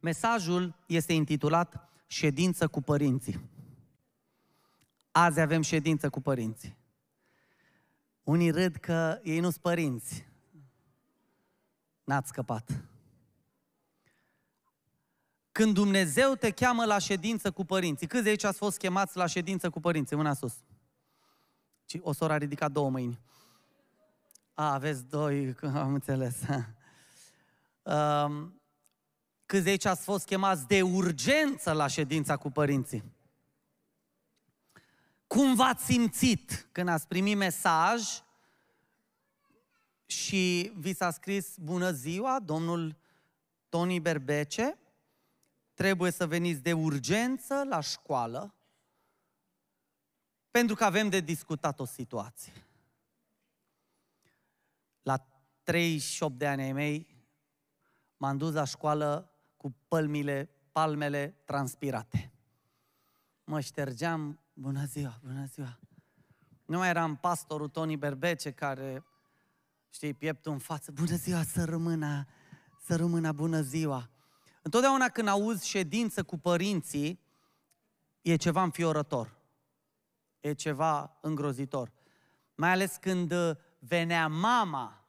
Mesajul este intitulat Ședință cu părinții. Azi avem ședință cu părinții. Unii râd că ei nu sunt părinți. N-ați scăpat. Când Dumnezeu te cheamă la ședință cu părinții, câți de aici ați fost chemați la ședință cu părinții? Mâna sus. O soră a ridicat două mâini. A, aveți doi, am înțeles. Um, câți de aici ați fost chemați de urgență la ședința cu părinții? Cum v-ați simțit când ați primit mesaj și vi s-a scris bună ziua, domnul Tony Berbece, trebuie să veniți de urgență la școală pentru că avem de discutat o situație. La 38 de ani ai mei m-am dus la școală cu pălmile, palmele transpirate. Mă ștergeam, bună ziua, bună ziua. Nu mai eram pastorul Tony Berbece care, știi, pieptul în față, bună ziua, să rămână, să rămână, bună ziua. Întotdeauna când auzi ședință cu părinții, e ceva înfiorător. E ceva îngrozitor. Mai ales când uh, venea mama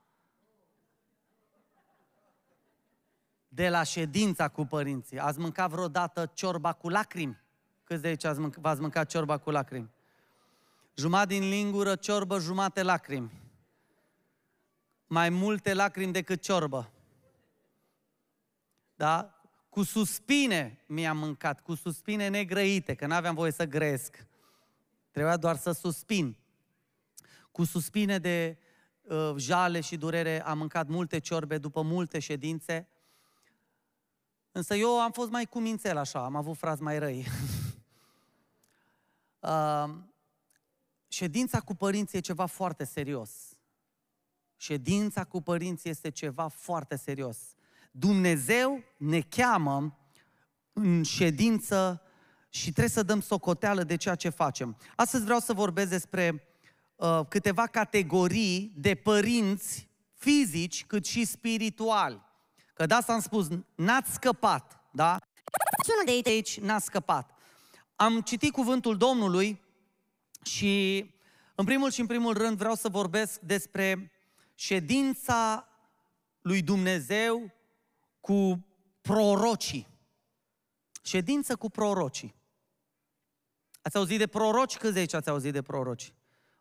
de la ședința cu părinții. Ați mâncat vreodată ciorba cu lacrimi? Câți de aici ați mâncat, v-ați mâncat ciorba cu lacrimi? Jumătate din lingură ciorbă, jumate lacrimi. Mai multe lacrimi decât ciorbă. Da? cu suspine mi-am mâncat, cu suspine negrăite, că n-aveam voie să grăiesc. Trebuia doar să suspin. Cu suspine de uh, jale și durere am mâncat multe ciorbe după multe ședințe. Însă eu am fost mai cumințel așa, am avut frați mai răi. uh, ședința cu părinții e ceva foarte serios. Ședința cu părinții este ceva foarte serios. Dumnezeu ne cheamă în ședință și trebuie să dăm socoteală de ceea ce facem. Astăzi vreau să vorbesc despre uh, câteva categorii de părinți fizici cât și spirituali. Că da, s-am spus, n-ați scăpat, da? Și unul de aici n-a scăpat. Am citit cuvântul Domnului și în primul și în primul rând vreau să vorbesc despre ședința lui Dumnezeu cu prorocii. Ședință cu prorocii. Ați auzit de proroci? Câți de aici ați auzit de proroci?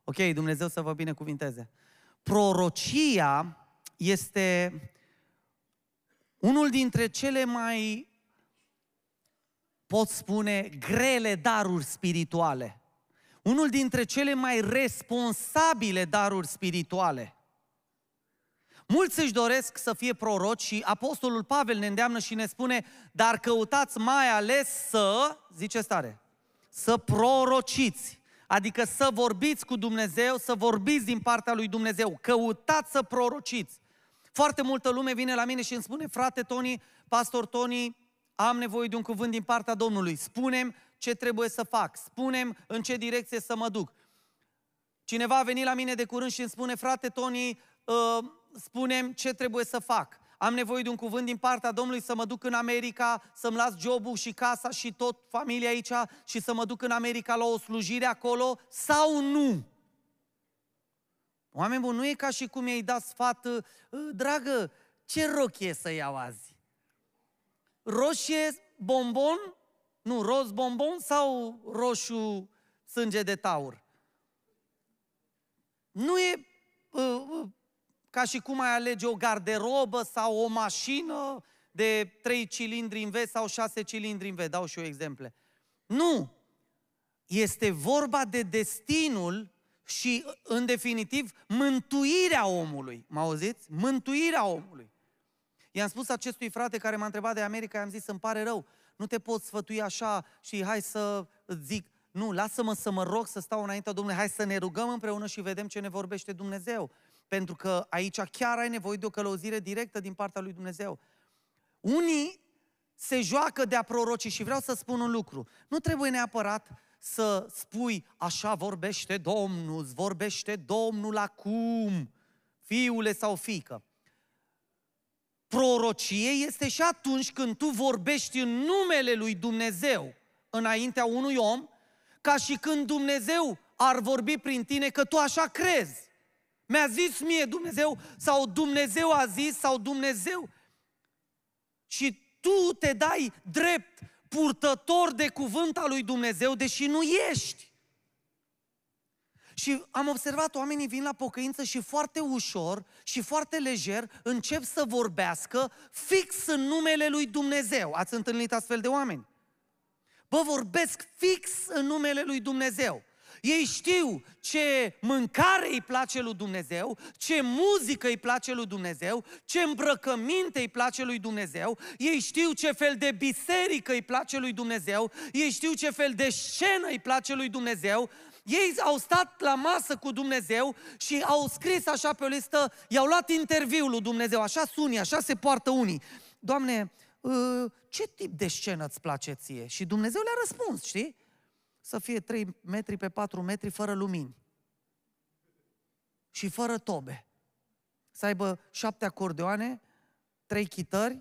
Ok, Dumnezeu să vă binecuvinteze. Prorocia este unul dintre cele mai, pot spune, grele daruri spirituale. Unul dintre cele mai responsabile daruri spirituale. Mulți își doresc să fie proroci și Apostolul Pavel ne îndeamnă și ne spune, dar căutați mai ales să, zice stare, să prorociți. Adică să vorbiți cu Dumnezeu, să vorbiți din partea lui Dumnezeu. Căutați să prorociți. Foarte multă lume vine la mine și îmi spune, frate Tony, pastor Tony, am nevoie de un cuvânt din partea Domnului. Spunem ce trebuie să fac. Spunem în ce direcție să mă duc. Cineva a venit la mine de curând și îmi spune, frate Tony, uh, spunem ce trebuie să fac. Am nevoie de un cuvânt din partea Domnului să mă duc în America, să-mi las jobul și casa și tot familia aici și să mă duc în America la o slujire acolo sau nu? Oameni buni, nu e ca și cum i-ai dat sfat, ă, dragă, ce rochie să iau azi? Roșie bombon? Nu, roz bombon sau roșu sânge de taur? Nu e uh, uh, ca și cum ai alege o garderobă sau o mașină de 3 cilindri în V sau 6 cilindri în V. Dau și eu exemple. Nu! Este vorba de destinul și, în definitiv, mântuirea omului. Mă auziți? Mântuirea omului. I-am spus acestui frate care m-a întrebat de America, i-am zis, îmi pare rău, nu te poți sfătui așa și hai să zic, nu, lasă-mă să mă rog să stau înaintea Domnului, hai să ne rugăm împreună și vedem ce ne vorbește Dumnezeu. Pentru că aici chiar ai nevoie de o călăuzire directă din partea lui Dumnezeu. Unii se joacă de-a prorocii și vreau să spun un lucru. Nu trebuie neapărat să spui, așa vorbește Domnul, îți vorbește Domnul acum, fiule sau fică. prorocie este și atunci când tu vorbești în numele lui Dumnezeu înaintea unui om, ca și când Dumnezeu ar vorbi prin tine că tu așa crezi. Mi-a zis mie Dumnezeu sau Dumnezeu a zis sau Dumnezeu. Și tu te dai drept purtător de cuvânt al lui Dumnezeu, deși nu ești. Și am observat, oamenii vin la pocăință și foarte ușor și foarte lejer încep să vorbească fix în numele lui Dumnezeu. Ați întâlnit astfel de oameni? Bă, vorbesc fix în numele lui Dumnezeu. Ei știu ce mâncare îi place lui Dumnezeu, ce muzică îi place lui Dumnezeu, ce îmbrăcăminte îi place lui Dumnezeu, ei știu ce fel de biserică îi place lui Dumnezeu, ei știu ce fel de scenă îi place lui Dumnezeu, ei au stat la masă cu Dumnezeu și au scris așa pe o listă, i-au luat interviul lui Dumnezeu, așa suni, așa se poartă unii. Doamne, ă, ce tip de scenă îți place ție? Și Dumnezeu le-a răspuns, știi? Să fie 3 metri pe 4 metri fără lumini. Și fără tobe. Să aibă șapte acordeoane, trei chitări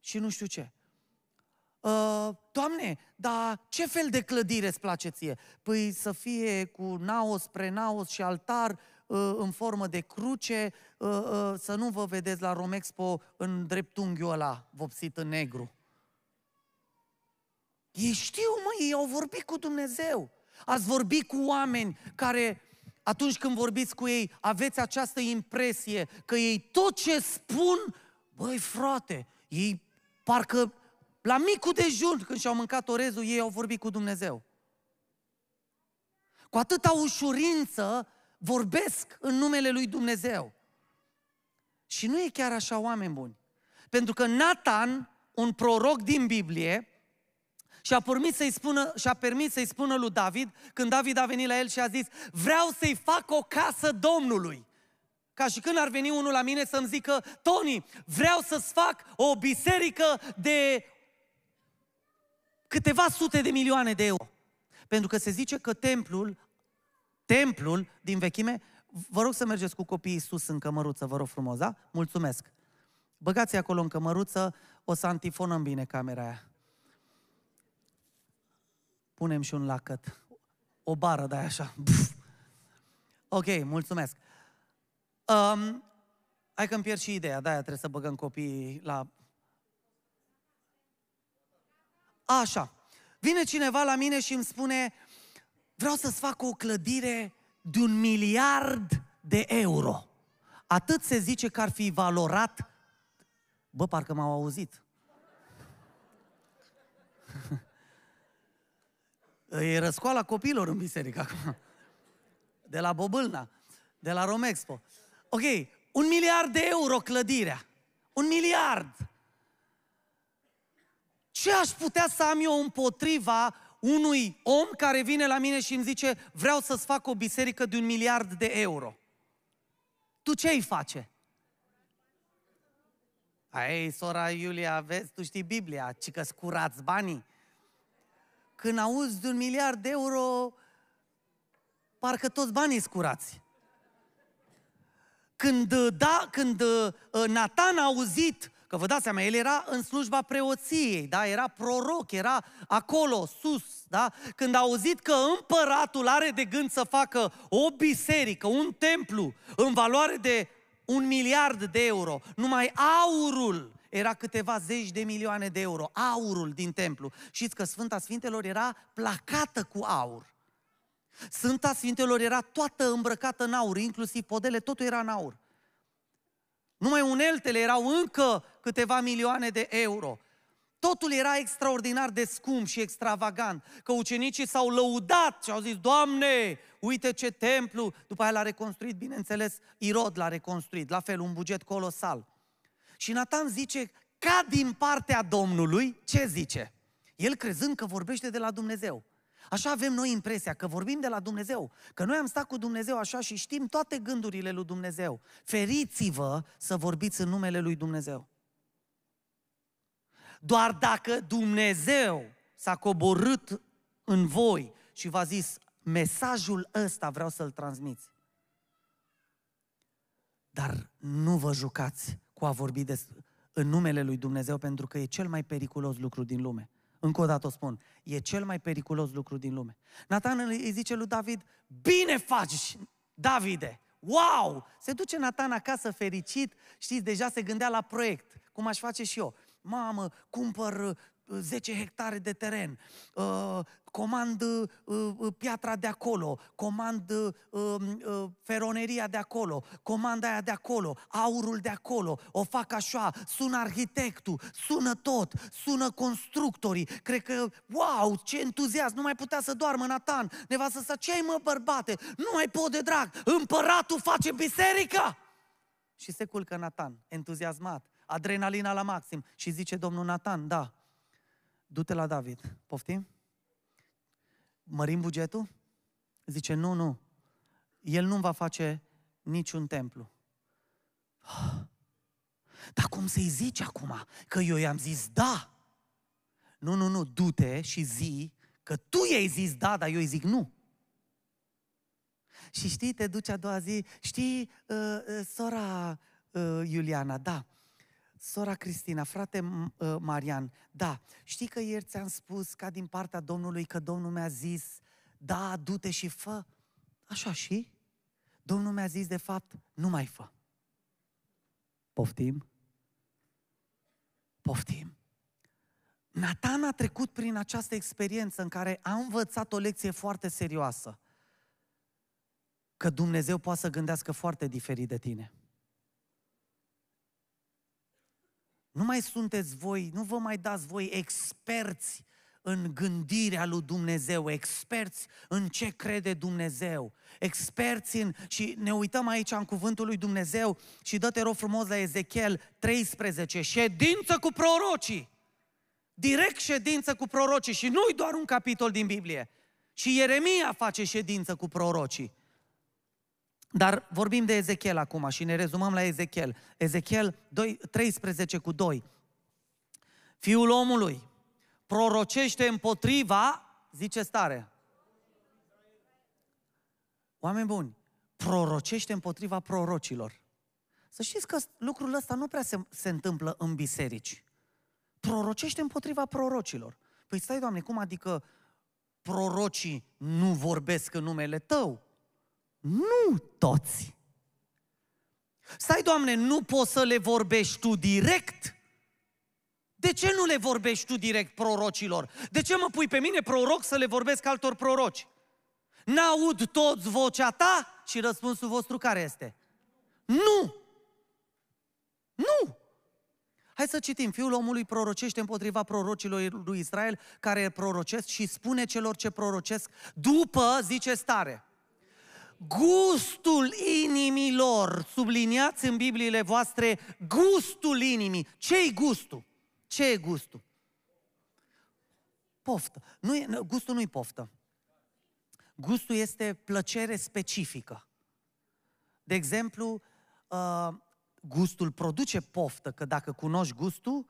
și nu știu ce. Uh, Doamne, dar ce fel de clădire îți place ție? Păi să fie cu naos, prenaos și altar uh, în formă de cruce, uh, uh, să nu vă vedeți la Romexpo în dreptunghiul ăla, vopsit în negru. Ei știu, mă, ei au vorbit cu Dumnezeu. Ați vorbit cu oameni care, atunci când vorbiți cu ei, aveți această impresie că ei tot ce spun, băi frate, ei parcă la micul dejun, când și-au mâncat orezul, ei au vorbit cu Dumnezeu. Cu atâta ușurință vorbesc în numele lui Dumnezeu. Și nu e chiar așa, oameni buni. Pentru că Nathan, un proroc din Biblie, și a permis să-i spună, și a permis să-i spună lui David, când David a venit la el și a zis, vreau să-i fac o casă Domnului. Ca și când ar veni unul la mine să-mi zică, Tony, vreau să-ți fac o biserică de câteva sute de milioane de euro. Pentru că se zice că templul, templul din vechime, vă rog să mergeți cu copiii sus în cămăruță, vă rog frumos, da? Mulțumesc. Băgați acolo în cămăruță, o să antifonăm bine camera aia. Punem și un lacăt. O bară de așa. Ok, mulțumesc. Um, hai că îmi pierd și ideea, de-aia trebuie să băgăm copiii la Așa. Vine cineva la mine și îmi spune, vreau să-ți fac o clădire de un miliard de euro. Atât se zice că ar fi valorat. Bă, parcă m-au auzit. E răscoala copilor în biserică acum. De la Bobâlna, de la Romexpo. Ok, un miliard de euro clădirea. Un miliard. Ce aș putea să am eu împotriva unui om care vine la mine și îmi zice vreau să-ți fac o biserică de un miliard de euro? Tu ce îi face? Ai, sora Iulia, vezi, tu știi Biblia, ci că scurați banii. Când auzi de un miliard de euro, parcă toți banii scurați. Când, da, când uh, Nathan a auzit Că vă dați seama, el era în slujba preoției, da? era proroc, era acolo, sus. Da? Când a auzit că împăratul are de gând să facă o biserică, un templu, în valoare de un miliard de euro, numai aurul era câteva zeci de milioane de euro, aurul din templu. Știți că Sfânta Sfintelor era placată cu aur. Sfânta Sfintelor era toată îmbrăcată în aur, inclusiv podele, totul era în aur. Numai uneltele erau încă câteva milioane de euro. Totul era extraordinar de scump și extravagant, că ucenicii s-au lăudat și au zis, Doamne, uite ce templu! După aia l-a reconstruit, bineînțeles, Irod l-a reconstruit, la fel, un buget colosal. Și Nathan zice, ca din partea Domnului, ce zice? El crezând că vorbește de la Dumnezeu. Așa avem noi impresia că vorbim de la Dumnezeu, că noi am stat cu Dumnezeu așa și știm toate gândurile lui Dumnezeu. Feriți-vă să vorbiți în numele lui Dumnezeu. Doar dacă Dumnezeu s-a coborât în voi și v-a zis, mesajul ăsta vreau să-l transmiți. Dar nu vă jucați cu a vorbi des, în numele lui Dumnezeu pentru că e cel mai periculos lucru din lume. Încă o dată o spun, e cel mai periculos lucru din lume. Nathan îi zice lui David, bine faci, Davide, wow! Se duce Nathan acasă fericit, știți, deja se gândea la proiect, cum aș face și eu. Mamă, cumpăr 10 hectare de teren, uh, comand uh, uh, piatra de acolo, comand um, feroneria de acolo, comand aia de acolo, aurul de acolo, o fac așa, sună arhitectul, sună tot, sună constructorii, cred că, wow, ce entuziasm, nu mai putea să doarmă Nathan, nevastă sa, ce ai mă bărbate, nu mai pot de drag, împăratul face biserica! Și se culcă Nathan, entuziasmat, adrenalina la maxim și zice domnul Nathan, da, du-te la David. Poftim? Mărim bugetul? Zice, nu, nu. El nu va face niciun templu. Dar cum să-i zici acum? Că eu i-am zis da. Nu, nu, nu, du-te și zi că tu i-ai zis da, dar eu îi zic nu. Și știi, te duci a doua zi, știi, uh, uh, sora uh, Iuliana, da, Sora Cristina, frate ă, Marian, da, știi că ieri ți-am spus ca din partea Domnului că Domnul mi-a zis, da, du-te și fă. Așa și? Domnul mi-a zis, de fapt, nu mai fă. Poftim? Poftim. Nathan a trecut prin această experiență în care a învățat o lecție foarte serioasă. Că Dumnezeu poate să gândească foarte diferit de tine. Nu mai sunteți voi, nu vă mai dați voi experți în gândirea lui Dumnezeu, experți în ce crede Dumnezeu, experți în... Și ne uităm aici în cuvântul lui Dumnezeu și dă-te rog frumos la Ezechiel 13, ședință cu prorocii. Direct ședință cu prorocii și nu-i doar un capitol din Biblie. Și Ieremia face ședință cu prorocii. Dar vorbim de Ezechiel acum și ne rezumăm la Ezechiel. Ezechiel 2, 13 cu 2. Fiul omului prorocește împotriva, zice stare. Oameni buni, prorocește împotriva prorocilor. Să știți că lucrul ăsta nu prea se, se întâmplă în biserici. Prorocește împotriva prorocilor. Păi stai, Doamne, cum adică prorocii nu vorbesc în numele Tău? Nu toți. Stai, Doamne, nu poți să le vorbești Tu direct? De ce nu le vorbești Tu direct prorocilor? De ce mă pui pe mine proroc să le vorbesc altor proroci? N-aud toți vocea ta? Și răspunsul vostru care este? Nu! Nu! Hai să citim. Fiul omului prorocește împotriva prorocilor lui Israel care prorocesc și spune celor ce prorocesc după, zice stare, gustul inimilor. Subliniați în Bibliile voastre gustul inimii. Ce-i gustul? Ce e gustul? Poftă. Nu e, gustul nu-i poftă. Gustul este plăcere specifică. De exemplu, uh, gustul produce poftă, că dacă cunoști gustul,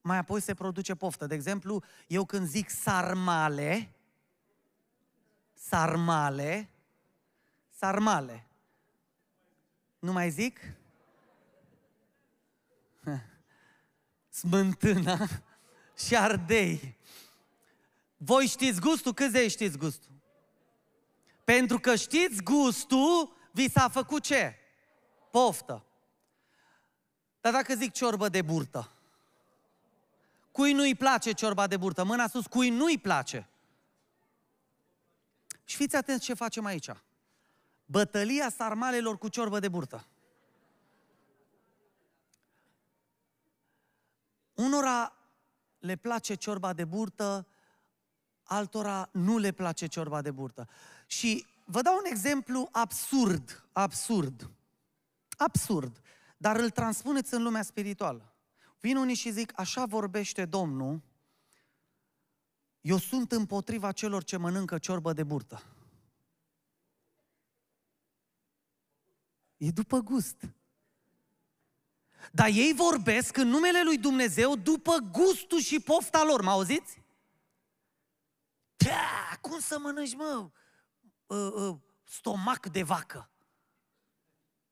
mai apoi se produce poftă. De exemplu, eu când zic sarmale, sarmale, sarmale. Nu mai zic? Smântâna și ardei. Voi știți gustul? Câți de știți gustul? Pentru că știți gustul, vi s-a făcut ce? Poftă. Dar dacă zic ciorbă de burtă, cui nu-i place ciorba de burtă? Mâna sus, cui nu-i place? Și fiți atenți ce facem aici. Bătălia sarmalelor cu ciorbă de burtă. Unora le place ciorba de burtă, altora nu le place ciorba de burtă. Și vă dau un exemplu absurd, absurd, absurd, dar îl transpuneți în lumea spirituală. Vin unii și zic, așa vorbește Domnul, eu sunt împotriva celor ce mănâncă ciorbă de burtă. E după gust. Dar ei vorbesc în numele lui Dumnezeu după gustul și pofta lor. Mă auziți? Da, cum să mănânci, mă, uh, uh, stomac de vacă?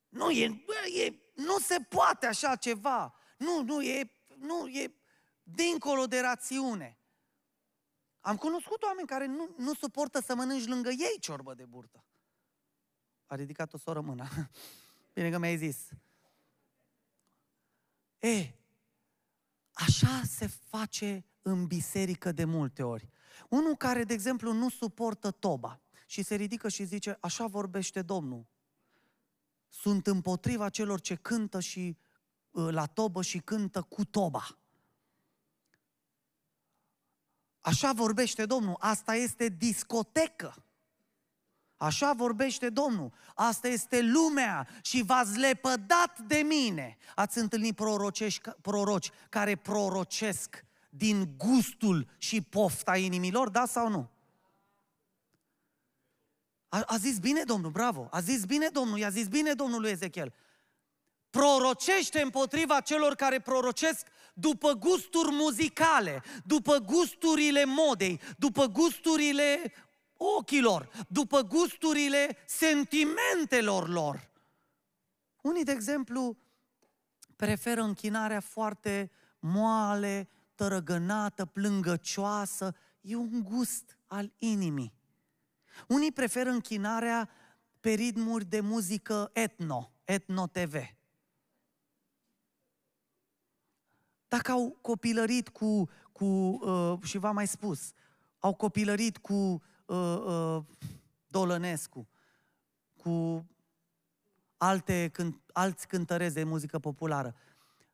Nu, e, bă, e, nu se poate așa ceva. Nu, nu, e, nu, e dincolo de rațiune. Am cunoscut oameni care nu, nu suportă să mănânci lângă ei ciorbă de burtă. A ridicat o soră mâna. Bine că mi-ai zis. E, așa se face în biserică de multe ori. Unul care, de exemplu, nu suportă toba și se ridică și zice, așa vorbește Domnul. Sunt împotriva celor ce cântă și uh, la tobă și cântă cu toba. Așa vorbește Domnul, asta este discotecă. Așa vorbește Domnul. Asta este lumea și v-ați lepădat de mine. Ați întâlnit proroci care prorocesc din gustul și pofta inimilor, da sau nu? A, a zis bine Domnul, bravo, a zis bine Domnul, i-a zis bine Domnul lui Ezechiel. Prorocește împotriva celor care prorocesc după gusturi muzicale, după gusturile modei, după gusturile ochilor, după gusturile sentimentelor lor. Unii, de exemplu, preferă închinarea foarte moale, tărăgănată, plângăcioasă. E un gust al inimii. Unii preferă închinarea pe ritmuri de muzică etno, etno-TV. Dacă au copilărit cu, cu uh, și v-am mai spus, au copilărit cu uh, uh, Dolănescu, cu alte cânt, alți cântărezi de muzică populară.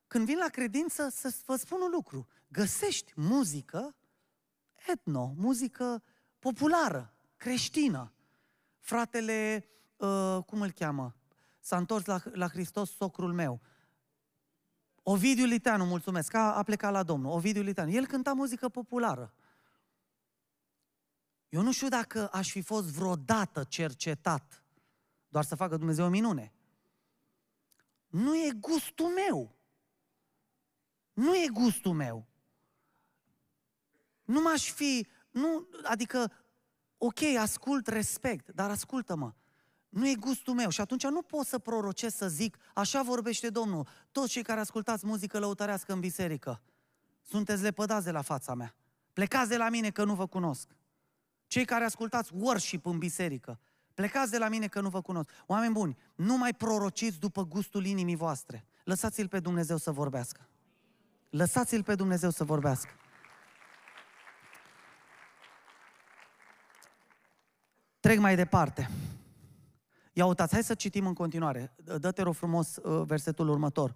Când vin la credință, să vă spun un lucru. Găsești muzică etno, muzică populară, creștină. Fratele, uh, cum îl cheamă? S-a întors la, la Hristos socrul meu. Ovidiu Liteanu, mulțumesc, a, a plecat la Domnul. Ovidiu Liteanu. El cânta muzică populară. Eu nu știu dacă aș fi fost vreodată cercetat, doar să facă Dumnezeu o minune. Nu e gustul meu. Nu e gustul meu. Nu m-aș fi, nu, adică, ok, ascult, respect, dar ascultă-mă, nu e gustul meu și atunci nu pot să prorocesc să zic, așa vorbește Domnul, toți cei care ascultați muzică lăutărească în biserică, sunteți lepădați de la fața mea, plecați de la mine că nu vă cunosc. Cei care ascultați worship în biserică, plecați de la mine că nu vă cunosc. Oameni buni, nu mai prorociți după gustul inimii voastre. Lăsați-l pe Dumnezeu să vorbească. Lăsați-l pe Dumnezeu să vorbească. Trec mai departe. Ia uitați, hai să citim în continuare. Dă-te rog frumos uh, versetul următor.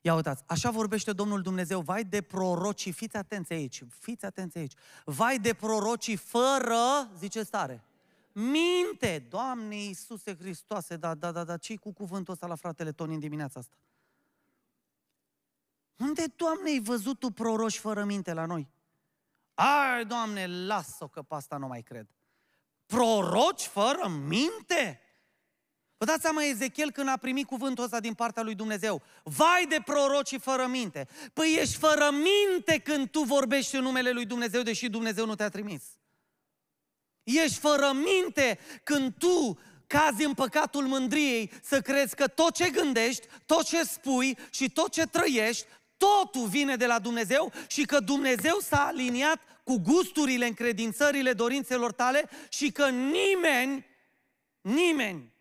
Ia uitați, așa vorbește Domnul Dumnezeu, vai de prorocii, fiți atenți aici, fiți atenți aici, vai de prorocii fără, zice stare, minte, Doamne Iisuse Hristoase, da, da, da, da, ce cu cuvântul ăsta la fratele Toni în dimineața asta? Unde, Doamne, ai văzut tu proroși fără minte la noi? Ai, Doamne, las-o că pe asta nu mai cred. Proroci fără minte? Vă dați seama Ezechiel când a primit cuvântul ăsta din partea lui Dumnezeu. Vai de proroci fără minte. Păi ești fără minte când tu vorbești în numele lui Dumnezeu, deși Dumnezeu nu te-a trimis. Ești fără minte când tu cazi în păcatul mândriei să crezi că tot ce gândești, tot ce spui și tot ce trăiești, totul vine de la Dumnezeu și că Dumnezeu s-a aliniat cu gusturile, încredințările, dorințelor tale și că nimeni, nimeni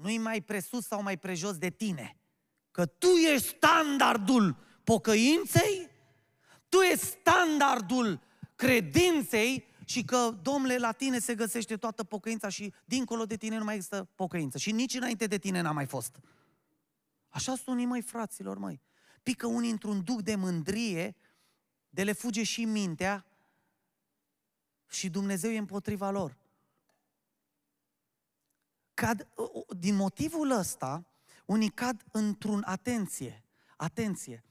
nu-i mai presus sau mai prejos de tine. Că tu ești standardul pocăinței, tu ești standardul credinței și că, domnule, la tine se găsește toată pocăința și dincolo de tine nu mai există pocăință. Și nici înainte de tine n-a mai fost. Așa sunt unii, măi, fraților, măi. Pică unii într-un duc de mândrie, de le fuge și mintea și Dumnezeu e împotriva lor. Cad, din motivul ăsta, unii cad într-un atenție, atenție.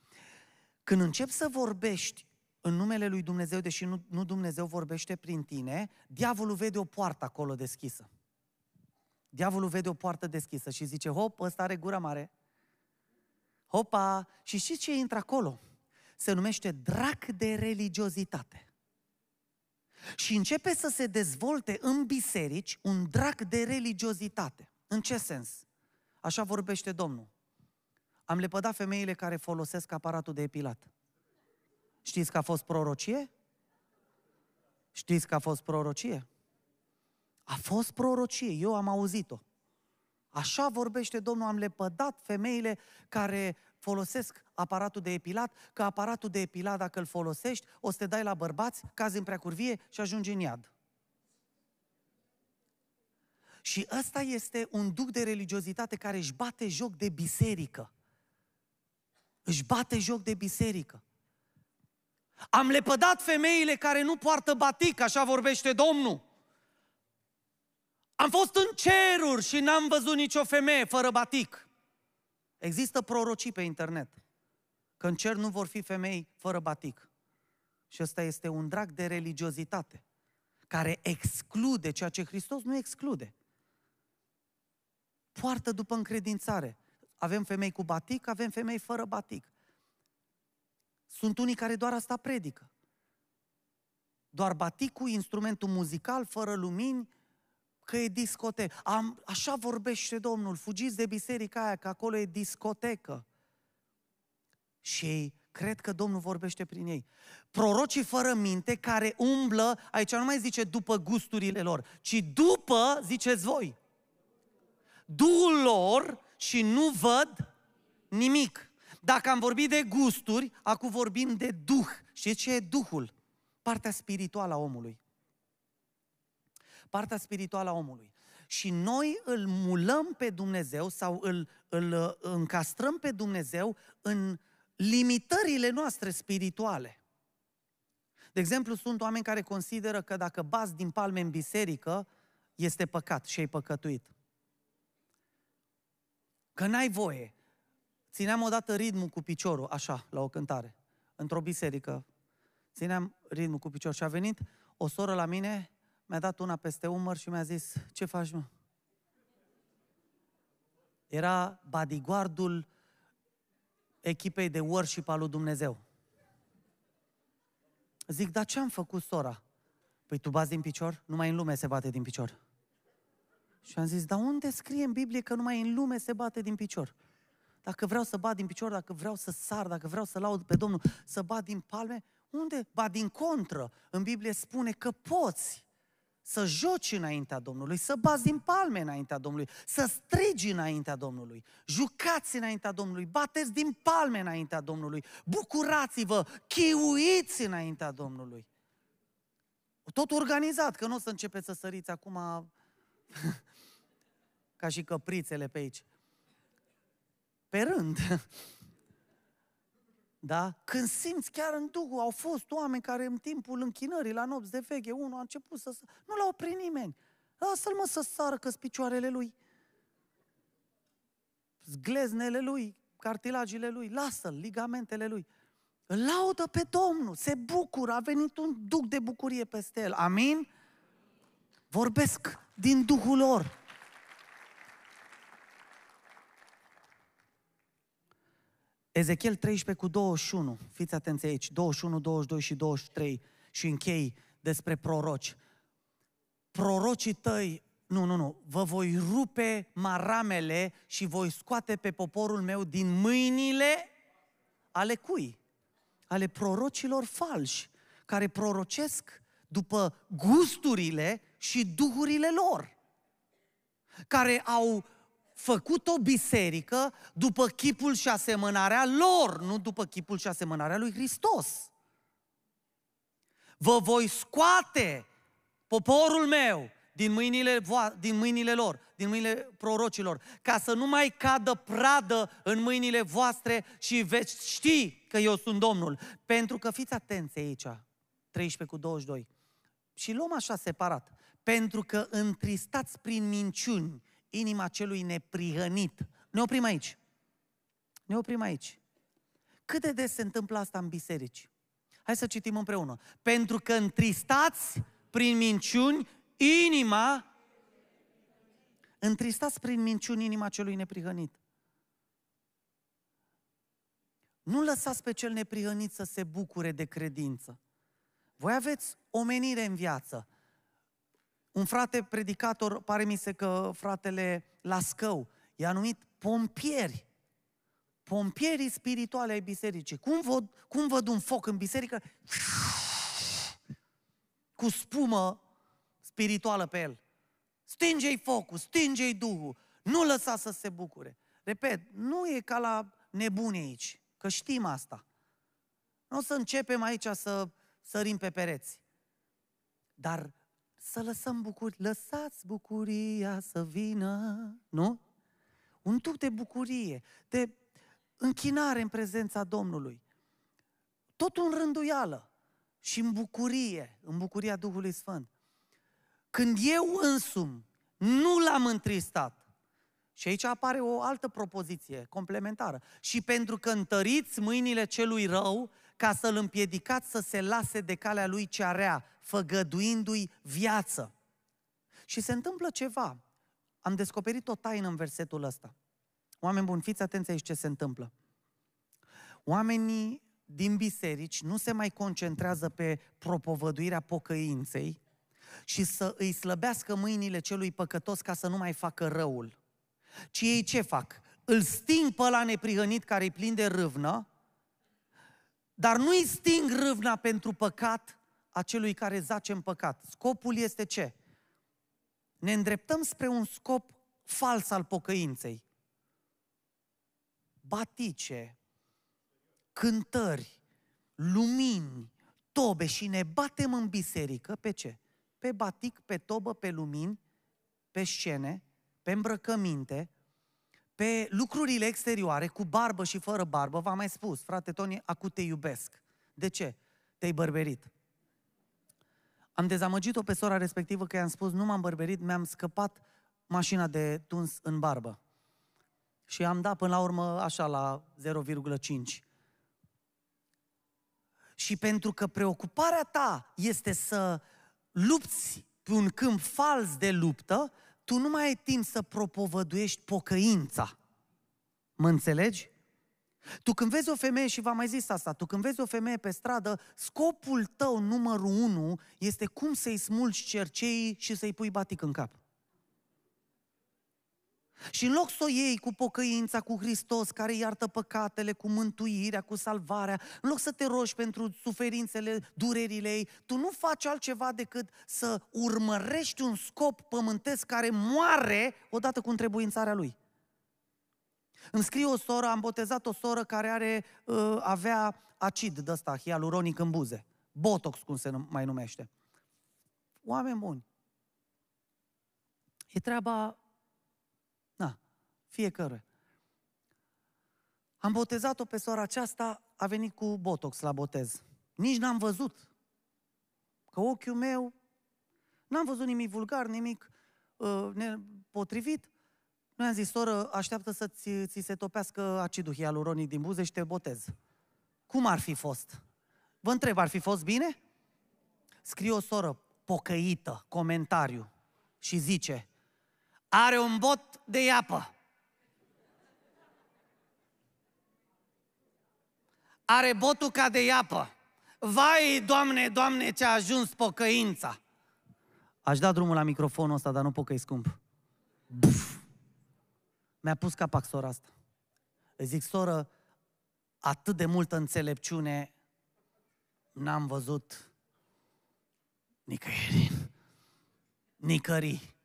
Când începi să vorbești în numele lui Dumnezeu, deși nu, nu Dumnezeu vorbește prin tine, diavolul vede o poartă acolo deschisă. Diavolul vede o poartă deschisă și zice, hop, ăsta are gura mare. Hopa! Și știți ce intră acolo? Se numește drac de religiozitate. Și începe să se dezvolte în biserici un drac de religiozitate. În ce sens? Așa vorbește Domnul. Am lepădat femeile care folosesc aparatul de epilat. Știți că a fost prorocie? Știți că a fost prorocie? A fost prorocie, eu am auzit-o. Așa vorbește Domnul, am lepădat femeile care folosesc aparatul de epilat, că aparatul de epilat, dacă îl folosești, o să te dai la bărbați, cazi în preacurvie și ajungi în iad. Și ăsta este un duc de religiozitate care își bate joc de biserică. Își bate joc de biserică. Am lepădat femeile care nu poartă batic, așa vorbește Domnul. Am fost în ceruri și n-am văzut nicio femeie fără batic. Există prorocii pe internet că în cer nu vor fi femei fără batic. Și ăsta este un drag de religiozitate care exclude ceea ce Hristos nu exclude. Poartă după încredințare. Avem femei cu batic, avem femei fără batic. Sunt unii care doar asta predică. Doar baticul, instrumentul muzical, fără lumini, că e discotecă. Am, așa vorbește Domnul, fugiți de biserica aia, că acolo e discotecă. Și ei cred că Domnul vorbește prin ei. Prorocii fără minte care umblă, aici nu mai zice după gusturile lor, ci după, ziceți voi, Duhul lor și nu văd nimic. Dacă am vorbit de gusturi, acum vorbim de Duh. Știți ce e Duhul? Partea spirituală a omului partea spirituală a omului. Și noi îl mulăm pe Dumnezeu sau îl, îl uh, încastrăm pe Dumnezeu în limitările noastre spirituale. De exemplu, sunt oameni care consideră că dacă bați din palme în biserică, este păcat și ai păcătuit. Că n-ai voie. Țineam odată ritmul cu piciorul, așa, la o cântare, într-o biserică. Țineam ritmul cu piciorul și a venit o soră la mine mi-a dat una peste umăr și mi-a zis, ce faci, mă? Era bodyguardul echipei de worship al lui Dumnezeu. Zic, dar ce am făcut, sora? Păi tu bați din picior? Numai în lume se bate din picior. Și am zis, dar unde scrie în Biblie că numai în lume se bate din picior? Dacă vreau să bat din picior, dacă vreau să sar, dacă vreau să laud pe Domnul, să bat din palme, unde? Ba din contră. În Biblie spune că poți să joci înaintea Domnului, să bazi din palme înaintea Domnului, să strigi înaintea Domnului, jucați înaintea Domnului, bateți din palme înaintea Domnului, bucurați-vă, chiuiți înaintea Domnului. Tot organizat, că nu o să începeți să săriți acum ca și căprițele pe aici. Pe rând. Da? Când simți chiar în Duhul, au fost oameni care în timpul închinării la nopți de veche, unul a început să... Nu l-a oprit nimeni. Lasă-l mă să sară că picioarele lui. Zgleznele lui, cartilagile lui, lasă-l, ligamentele lui. Îl laudă pe Domnul, se bucură, a venit un duc de bucurie peste el. Amin? Vorbesc din Duhul lor. Ezechiel 13 cu 21, fiți atenți aici, 21, 22 și 23 și închei despre proroci. Prorocii tăi, nu, nu, nu, vă voi rupe maramele și voi scoate pe poporul meu din mâinile ale cui? Ale prorocilor falși, care prorocesc după gusturile și duhurile lor, care au făcut o biserică după chipul și asemănarea lor, nu după chipul și asemănarea lui Hristos. Vă voi scoate poporul meu din mâinile, vo- din mâinile lor, din mâinile prorocilor, ca să nu mai cadă pradă în mâinile voastre și veți ști că eu sunt Domnul. Pentru că fiți atenți aici, 13 cu 22. Și luăm așa separat. Pentru că întristați prin minciuni inima celui neprihănit. Ne oprim aici. Ne oprim aici. Cât de des se întâmplă asta în biserici? Hai să citim împreună. Pentru că întristați prin minciuni inima, întristați prin minciuni inima celui neprihănit. Nu lăsați pe cel neprihănit să se bucure de credință. Voi aveți omenire în viață. Un frate predicator, pare mi se că fratele Lascău, i-a numit pompieri. Pompierii spirituale ai bisericii. Cum văd, cum văd un foc în biserică? Cu spumă spirituală pe el. Stinge-i focul, stinge-i Duhul, nu lăsa să se bucure. Repet, nu e ca la nebuni aici, că știm asta. Nu o să începem aici să sărim pe pereți. Dar să lăsăm bucurii, lăsați bucuria să vină, nu? Un duc de bucurie, de închinare în prezența Domnului. Tot în rânduială și în bucurie, în bucuria Duhului Sfânt. Când eu însumi nu l-am întristat, și aici apare o altă propoziție complementară. Și pentru că întăriți mâinile celui rău, ca să-l împiedicați să se lase de calea lui cea rea, făgăduindu-i viață. Și se întâmplă ceva. Am descoperit o taină în versetul ăsta. Oameni buni, fiți atenți aici ce se întâmplă. Oamenii din biserici nu se mai concentrează pe propovăduirea pocăinței și să îi slăbească mâinile celui păcătos ca să nu mai facă răul. Ci ei ce fac? Îl sting pe ăla neprihănit care îi plin de râvnă, dar nu îi sting râvna pentru păcat a celui care zace în păcat. Scopul este ce? Ne îndreptăm spre un scop fals al pocăinței. Batice, cântări, lumini, tobe și ne batem în biserică pe ce? Pe batic, pe tobă, pe lumini, pe scene, pe îmbrăcăminte, pe lucrurile exterioare, cu barbă și fără barbă, v-am mai spus, frate Toni, acu te iubesc. De ce? Te-ai bărberit. Am dezamăgit-o pe sora respectivă că i-am spus, nu m-am bărberit, mi-am scăpat mașina de tuns în barbă. Și am dat până la urmă așa la 0,5. Și pentru că preocuparea ta este să lupți pe un câmp fals de luptă, tu nu mai ai timp să propovăduiești pocăința. Mă înțelegi? Tu când vezi o femeie, și v-am mai zis asta, tu când vezi o femeie pe stradă, scopul tău numărul unu este cum să-i smulgi cerceii și să-i pui batic în cap. Și în loc să o iei cu pocăința, cu Hristos, care iartă păcatele, cu mântuirea, cu salvarea, în loc să te rogi pentru suferințele, durerile ei, tu nu faci altceva decât să urmărești un scop pământesc care moare odată cu întrebuințarea lui. Îmi scrie o soră, am botezat o soră care are, uh, avea acid de ăsta, hialuronic în buze. Botox, cum se mai numește. Oameni buni. E treaba fiecare. Am botezat-o pe sora aceasta, a venit cu botox la botez. Nici n-am văzut. Că ochiul meu, n-am văzut nimic vulgar, nimic uh, nepotrivit. Noi am zis, soră, așteaptă să ți, ți se topească acidul hialuronic din buze și te botez. Cum ar fi fost? Vă întreb, ar fi fost bine? Scrie o soră pocăită, comentariu, și zice, are un bot de iapă. Are botul ca de iapă. Vai, Doamne, Doamne, ce a ajuns pocăința! Aș da drumul la microfonul ăsta, dar nu pocăi scump. Buf! Mi-a pus capac sora asta. Îi zic, soră, atât de multă înțelepciune n-am văzut nicăieri. Nicării.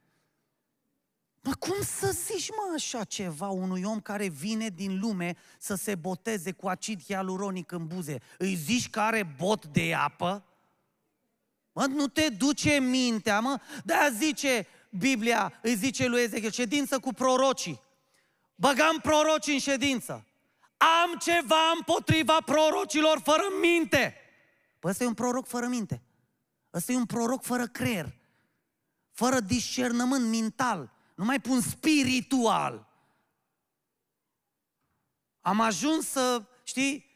Mă, cum să zici, mă, așa ceva unui om care vine din lume să se boteze cu acid hialuronic în buze? Îi zici că are bot de apă? Mă, nu te duce mintea, mă? de zice Biblia, îi zice lui Ezechiel, ședință cu prorocii. Băgam prorocii în ședință. Am ceva împotriva prorocilor fără minte. Păi ăsta e un proroc fără minte. Ăsta e un proroc fără creier. Fără discernământ mental nu mai pun spiritual. Am ajuns să, știi,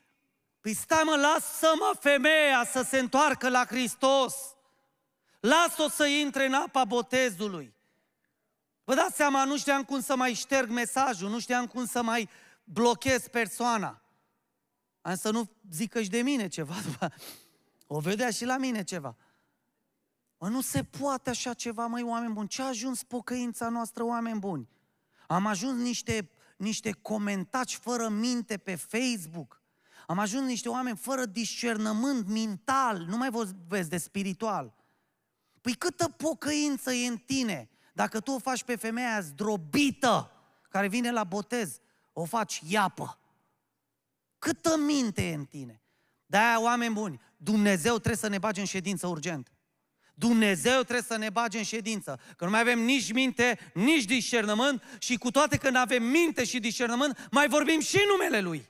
Păi stai mă, lasă-mă femeia să se întoarcă la Hristos. Lasă-o să intre în apa botezului. Vă dați seama, nu știam cum să mai șterg mesajul, nu știam cum să mai blochez persoana. Am să nu zică și de mine ceva. O vedea și la mine ceva. Mă, nu se poate așa ceva, măi, oameni buni. Ce a ajuns pocăința noastră, oameni buni? Am ajuns niște niște comentaci fără minte pe Facebook. Am ajuns niște oameni fără discernământ mental, nu mai vorbesc de spiritual. Păi câtă pocăință e în tine dacă tu o faci pe femeia zdrobită care vine la botez, o faci iapă. Câtă minte e în tine. De-aia, oameni buni, Dumnezeu trebuie să ne bage în ședință urgent. Dumnezeu trebuie să ne bage în ședință. Că nu mai avem nici minte, nici discernământ și cu toate că nu avem minte și discernământ, mai vorbim și numele Lui.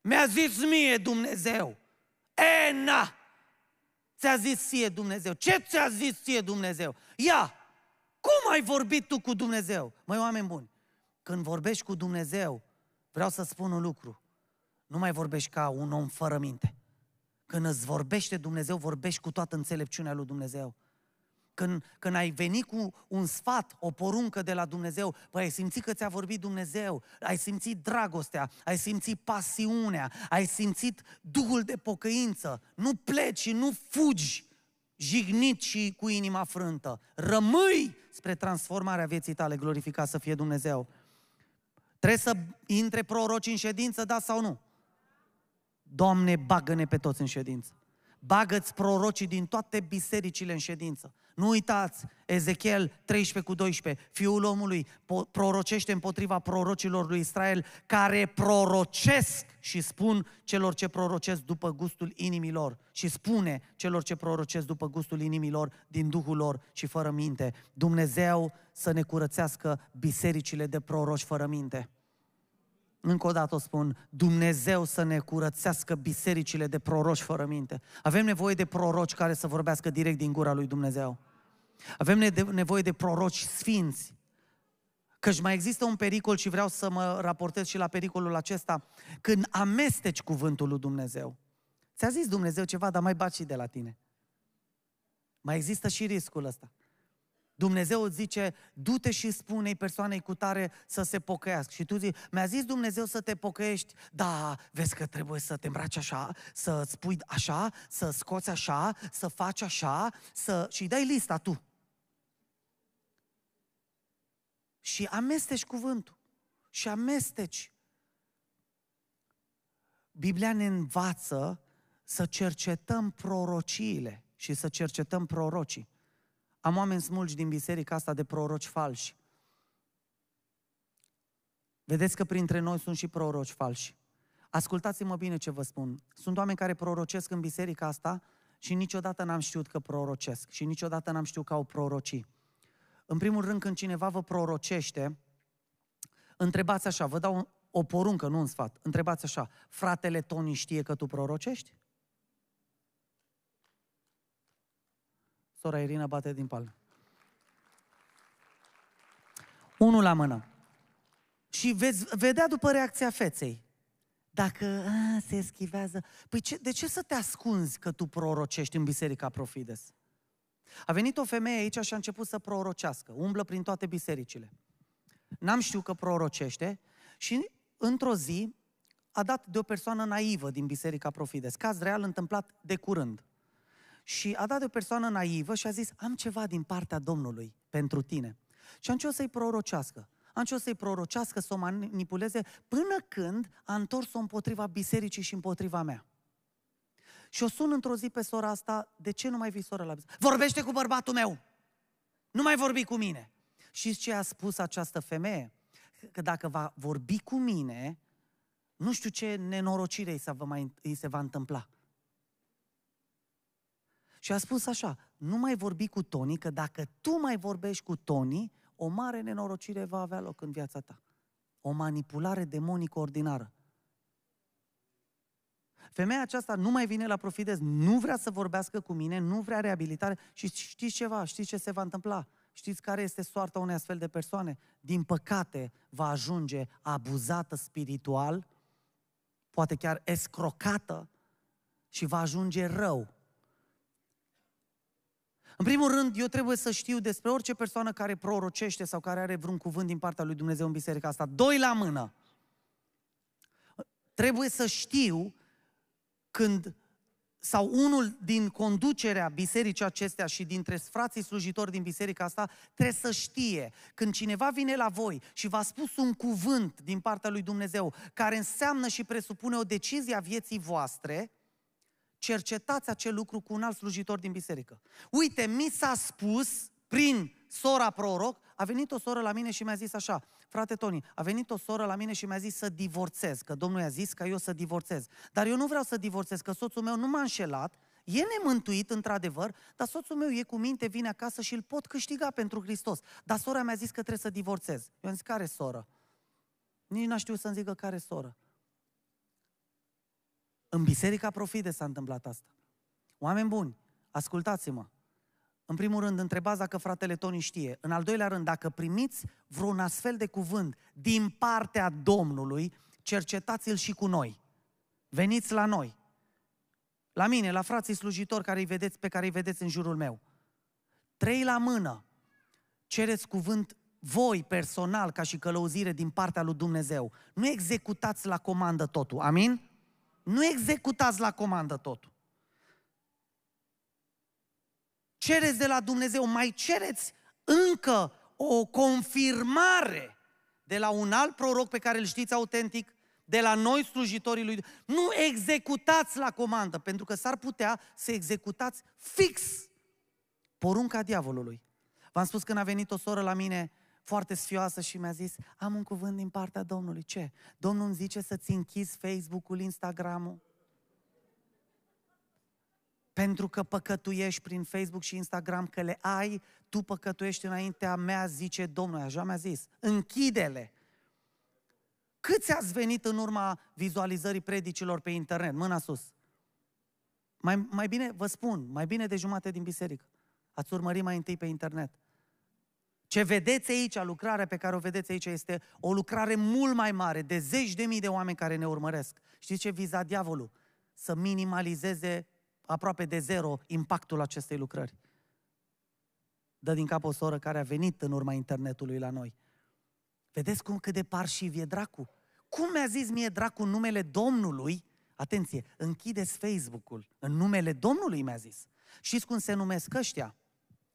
Mi-a zis mie Dumnezeu. E, na! Ți-a zis ție Dumnezeu. Ce ți-a zis ție Dumnezeu? Ia! Cum ai vorbit tu cu Dumnezeu? Măi, oameni buni, când vorbești cu Dumnezeu, vreau să spun un lucru. Nu mai vorbești ca un om fără minte. Când îți vorbește Dumnezeu, vorbești cu toată înțelepciunea lui Dumnezeu. Când, când ai venit cu un sfat, o poruncă de la Dumnezeu, păi ai simțit că ți-a vorbit Dumnezeu, ai simțit dragostea, ai simțit pasiunea, ai simțit Duhul de pocăință. Nu pleci și nu fugi jignit și cu inima frântă. Rămâi spre transformarea vieții tale, glorificat să fie Dumnezeu. Trebuie să intre proroci în ședință, da sau nu? Doamne, bagă-ne pe toți în ședință. Bagă-ți prorocii din toate bisericile în ședință. Nu uitați, Ezechiel 13 cu 12, fiul omului prorocește împotriva prorocilor lui Israel care prorocesc și spun celor ce prorocesc după gustul inimilor și spune celor ce prorocesc după gustul inimilor din Duhul lor și fără minte. Dumnezeu să ne curățească bisericile de proroci fără minte. Încă o dată o spun, Dumnezeu să ne curățească bisericile de proroci fără minte. Avem nevoie de proroci care să vorbească direct din gura lui Dumnezeu. Avem nevoie de proroci sfinți. Căci mai există un pericol și vreau să mă raportez și la pericolul acesta, când amesteci cuvântul lui Dumnezeu. Ți-a zis Dumnezeu ceva, dar mai baci și de la tine. Mai există și riscul ăsta. Dumnezeu îți zice, du-te și spune persoanei cu tare să se pocăiască. Și tu zici, mi-a zis Dumnezeu să te pocăiești, da, vezi că trebuie să te îmbraci așa, să spui așa, să scoți așa, să faci așa, să... și dai lista tu. Și amesteci cuvântul. Și amesteci. Biblia ne învață să cercetăm prorociile și să cercetăm prorocii. Am oameni smulgi din biserica asta de proroci falși. Vedeți că printre noi sunt și proroci falși. Ascultați-mă bine ce vă spun. Sunt oameni care prorocesc în biserica asta și niciodată n-am știut că prorocesc și niciodată n-am știut că au prorocii. În primul rând, când cineva vă prorocește, întrebați așa, vă dau o poruncă, nu un sfat. Întrebați așa, fratele Toni știe că tu prorocești? Sora Irina bate din palmă. Unul la mână. Și veți vedea după reacția feței. Dacă a, se eschivează, păi ce, de ce să te ascunzi că tu prorocești în Biserica Profides? A venit o femeie aici și a început să prorocească, umblă prin toate bisericile. N-am știut că prorocește și într-o zi a dat de o persoană naivă din Biserica Profides, caz real întâmplat de curând și a dat de o persoană naivă și a zis, am ceva din partea Domnului pentru tine. Și a început să-i prorocească. A început să-i prorocească, să o manipuleze, până când a întors-o împotriva bisericii și împotriva mea. Și o sun într-o zi pe sora asta, de ce nu mai vii sora la biserică? Vorbește cu bărbatul meu! Nu mai vorbi cu mine! Și ce a spus această femeie? Că dacă va vorbi cu mine, nu știu ce nenorocire îi se va, mai, îi se va întâmpla. Și a spus așa, nu mai vorbi cu Toni, că dacă tu mai vorbești cu Toni, o mare nenorocire va avea loc în viața ta. O manipulare demonică ordinară. Femeia aceasta nu mai vine la Profides, nu vrea să vorbească cu mine, nu vrea reabilitare și știți ceva, știți ce se va întâmpla? Știți care este soarta unei astfel de persoane? Din păcate va ajunge abuzată spiritual, poate chiar escrocată și va ajunge rău în primul rând, eu trebuie să știu despre orice persoană care prorocește sau care are vreun cuvânt din partea lui Dumnezeu în biserica asta. Doi la mână. Trebuie să știu când sau unul din conducerea bisericii acestea și dintre frații slujitori din biserica asta trebuie să știe când cineva vine la voi și v-a spus un cuvânt din partea lui Dumnezeu care înseamnă și presupune o decizie a vieții voastre, cercetați acel lucru cu un alt slujitor din biserică. Uite, mi s-a spus prin sora proroc, a venit o soră la mine și mi-a zis așa, frate Toni, a venit o soră la mine și mi-a zis să divorțez, că Domnul i-a zis ca eu să divorțez. Dar eu nu vreau să divorțez, că soțul meu nu m-a înșelat, e nemântuit într-adevăr, dar soțul meu e cu minte, vine acasă și îl pot câștiga pentru Hristos. Dar sora mi-a zis că trebuie să divorțez. Eu am zis, care soră? Nici n-a știut să-mi zică care soră. În Biserica Profide s-a întâmplat asta. Oameni buni, ascultați-mă. În primul rând, întrebați dacă fratele Toni știe. În al doilea rând, dacă primiți vreun astfel de cuvânt din partea Domnului, cercetați-l și cu noi. Veniți la noi. La mine, la frații slujitori care îi vedeți, pe care îi vedeți în jurul meu. Trei la mână. Cereți cuvânt voi personal ca și călăuzire din partea lui Dumnezeu. Nu executați la comandă totul. Amin? Nu executați la comandă totul. Cereți de la Dumnezeu, mai cereți încă o confirmare de la un alt proroc pe care îl știți autentic, de la noi slujitorii lui. Nu executați la comandă, pentru că s-ar putea să executați fix porunca diavolului. V-am spus când a venit o soră la mine foarte sfioasă și mi-a zis, am un cuvânt din partea Domnului. Ce? Domnul îmi zice să-ți închizi Facebook-ul, Instagram-ul? Pentru că păcătuiești prin Facebook și Instagram, că le ai, tu păcătuiești înaintea mea, zice Domnul, așa mi-a zis. Închide-le! Câți ați venit în urma vizualizării predicilor pe internet? Mâna sus. Mai, mai bine, vă spun, mai bine de jumate din biserică. Ați urmărit mai întâi pe internet. Ce vedeți aici, lucrarea pe care o vedeți aici, este o lucrare mult mai mare, de zeci de mii de oameni care ne urmăresc. Știți ce viza diavolul? Să minimalizeze aproape de zero impactul acestei lucrări. Dă din cap o soră care a venit în urma internetului la noi. Vedeți cum cât de parșiv e dracu? Cum mi-a zis mie dracu numele Domnului? Atenție, închideți Facebook-ul. În numele Domnului mi-a zis. Știți cum se numesc ăștia?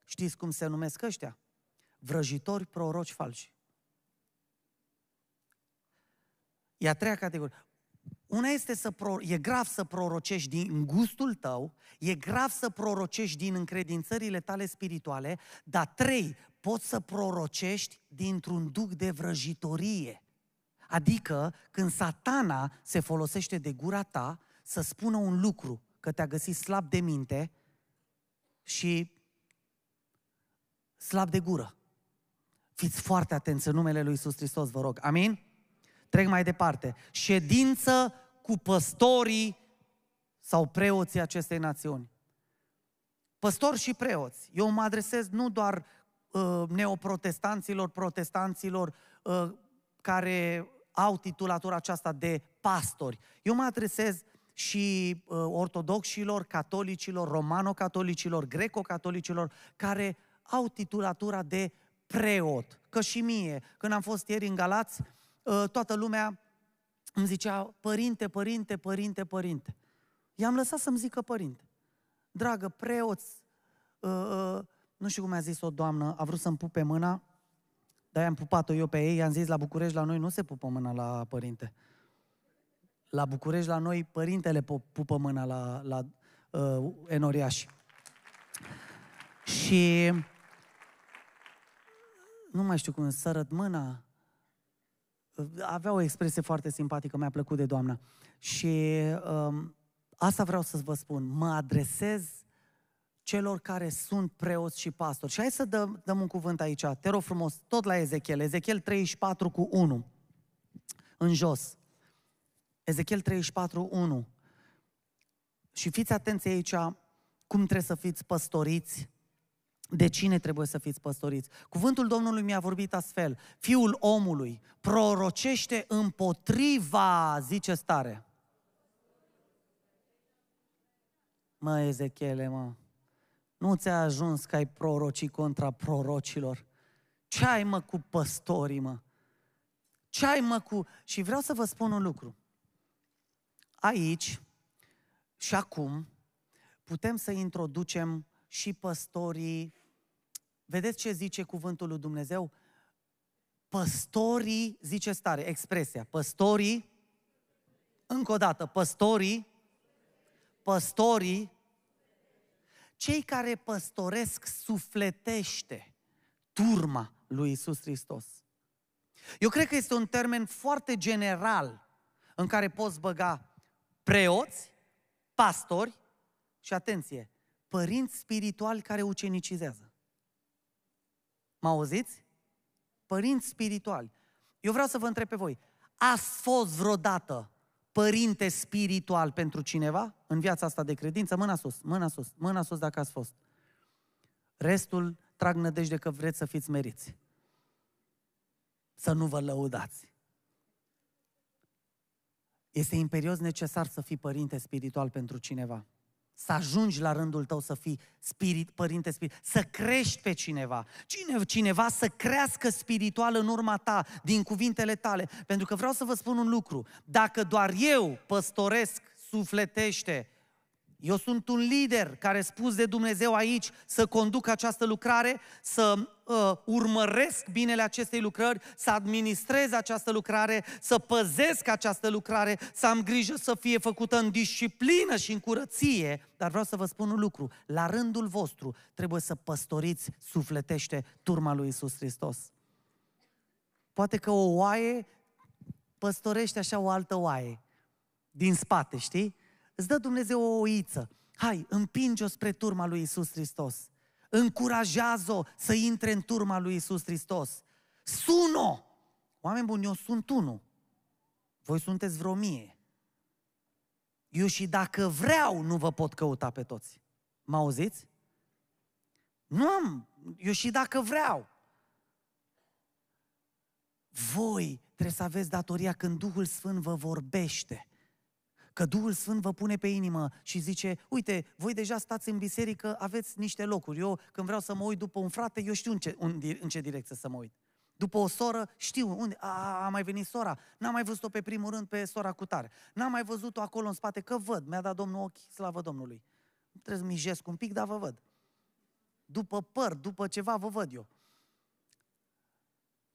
Știți cum se numesc ăștia? Vrăjitori proroci falși. E a treia categorie. Una este să pro, e grav să prorocești din gustul tău, e grav să prorocești din încredințările tale spirituale, dar trei, poți să prorocești dintr-un duc de vrăjitorie. Adică când satana se folosește de gura ta să spună un lucru, că te-a găsit slab de minte și slab de gură. Fiți foarte atenți în numele Lui Iisus Hristos, vă rog. Amin? Trec mai departe. Ședință cu păstorii sau preoții acestei națiuni. Păstori și preoți. Eu mă adresez nu doar uh, neoprotestanților, protestanților uh, care au titulatura aceasta de pastori. Eu mă adresez și uh, ortodoxilor, catolicilor, romano-catolicilor, greco-catolicilor, care au titulatura de preot. Că și mie, când am fost ieri în Galați, ă, toată lumea îmi zicea, părinte, părinte, părinte, părinte. I-am lăsat să-mi zică părinte. Dragă, preoți, uh, uh, nu știu cum mi-a zis o doamnă, a vrut să-mi pupe mâna, dar i-am pupat-o eu pe ei, i-am zis, la București la noi nu se pupă mâna la părinte. La București la noi părintele pupă mâna la, la uh, enoriași. Și nu mai știu cum, sărăt mâna. Avea o expresie foarte simpatică, mi-a plăcut de doamna. Și um, asta vreau să vă spun, mă adresez celor care sunt preoți și pastori. Și hai să dăm, dăm un cuvânt aici, te rog frumos, tot la Ezechiel, Ezechiel 34 cu 1, în jos. Ezechiel 34, 1. Și fiți atenți aici cum trebuie să fiți păstoriți de cine trebuie să fiți păstoriți. Cuvântul Domnului mi-a vorbit astfel. Fiul omului prorocește împotriva, zice stare. Mă, Ezechiele, mă, nu ți-a ajuns că ai proroci contra prorocilor? Ce ai, mă, cu păstorii, mă? Ce ai, mă, cu... Și vreau să vă spun un lucru. Aici și acum, putem să introducem și păstorii. Vedeți ce zice cuvântul lui Dumnezeu? Păstorii, zice stare, expresia, păstorii, încă o dată, păstorii, păstorii, cei care păstoresc sufletește turma lui Isus Hristos. Eu cred că este un termen foarte general în care poți băga preoți, pastori și, atenție, părinți spirituali care ucenicizează. Mă auziți? Părinți spirituali. Eu vreau să vă întreb pe voi, ați fost vreodată părinte spiritual pentru cineva în viața asta de credință? Mâna sus, mâna sus, mâna sus dacă ați fost. Restul trag nădejde că vreți să fiți meriți. Să nu vă lăudați. Este imperios necesar să fii părinte spiritual pentru cineva. Să ajungi la rândul tău să fii spirit, părinte spirit, să crești pe cineva. Cine, cineva să crească spiritual în urma ta, din cuvintele tale. Pentru că vreau să vă spun un lucru. Dacă doar eu păstoresc, sufletește, eu sunt un lider care spus de Dumnezeu aici să conduc această lucrare, să uh, urmăresc binele acestei lucrări, să administrez această lucrare, să păzesc această lucrare, să am grijă să fie făcută în disciplină și în curăție. Dar vreau să vă spun un lucru, la rândul vostru trebuie să păstoriți sufletește turma lui Isus Hristos. Poate că o oaie păstorește așa o altă oaie din spate, știi? Îți dă Dumnezeu o oiță. Hai, împinge-o spre turma lui Isus Hristos. Încurajează-o să intre în turma lui Isus Hristos. Sună! Oameni buni, eu sunt unul. Voi sunteți vreo mie. Eu și dacă vreau, nu vă pot căuta pe toți. Mă auziți? Nu am. Eu și dacă vreau. Voi trebuie să aveți datoria când Duhul Sfânt vă vorbește că Duhul Sfânt vă pune pe inimă și zice, uite, voi deja stați în biserică, aveți niște locuri. Eu când vreau să mă uit după un frate, eu știu în ce, în, în ce direcție să mă uit. După o soră, știu unde, a, a mai venit sora, n-am mai văzut-o pe primul rând pe sora cu tare. N-am mai văzut-o acolo în spate, că văd, mi-a dat Domnul ochi, slavă Domnului. Trebuie să mijesc un pic, dar vă văd. După păr, după ceva, vă văd eu.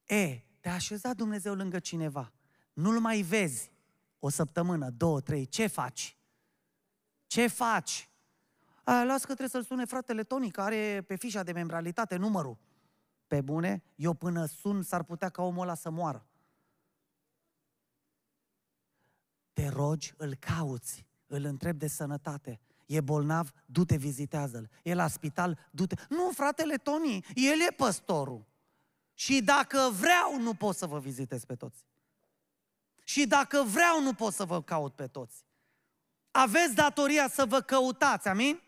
E, te-a așezat Dumnezeu lângă cineva. Nu-l mai vezi, o săptămână, două, trei, ce faci? Ce faci? A, las că trebuie să-l sune fratele Toni, care are pe fișa de membralitate numărul. Pe bune, eu până sun s-ar putea ca omul ăla să moară. Te rogi, îl cauți, îl întrebi de sănătate. E bolnav, du-te, vizitează-l. E la spital, du-te. Nu, fratele Toni, el e păstorul. Și dacă vreau, nu pot să vă vizitez pe toți. Și dacă vreau, nu pot să vă caut pe toți. Aveți datoria să vă căutați, amin?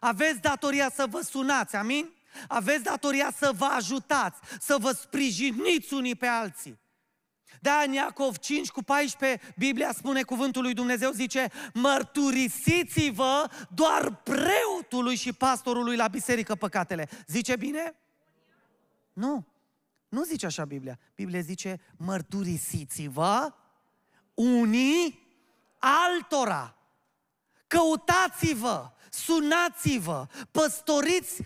Aveți datoria să vă sunați, amin? Aveți datoria să vă ajutați, să vă sprijiniți unii pe alții. Da, în Iacov 5 cu 14, Biblia spune cuvântul lui Dumnezeu, zice, mărturisiți-vă doar preotului și pastorului la biserică păcatele. Zice bine? Nu. Nu zice așa Biblia. Biblia zice, mărturisiți-vă unii altora. Căutați-vă, sunați-vă, păstoriți.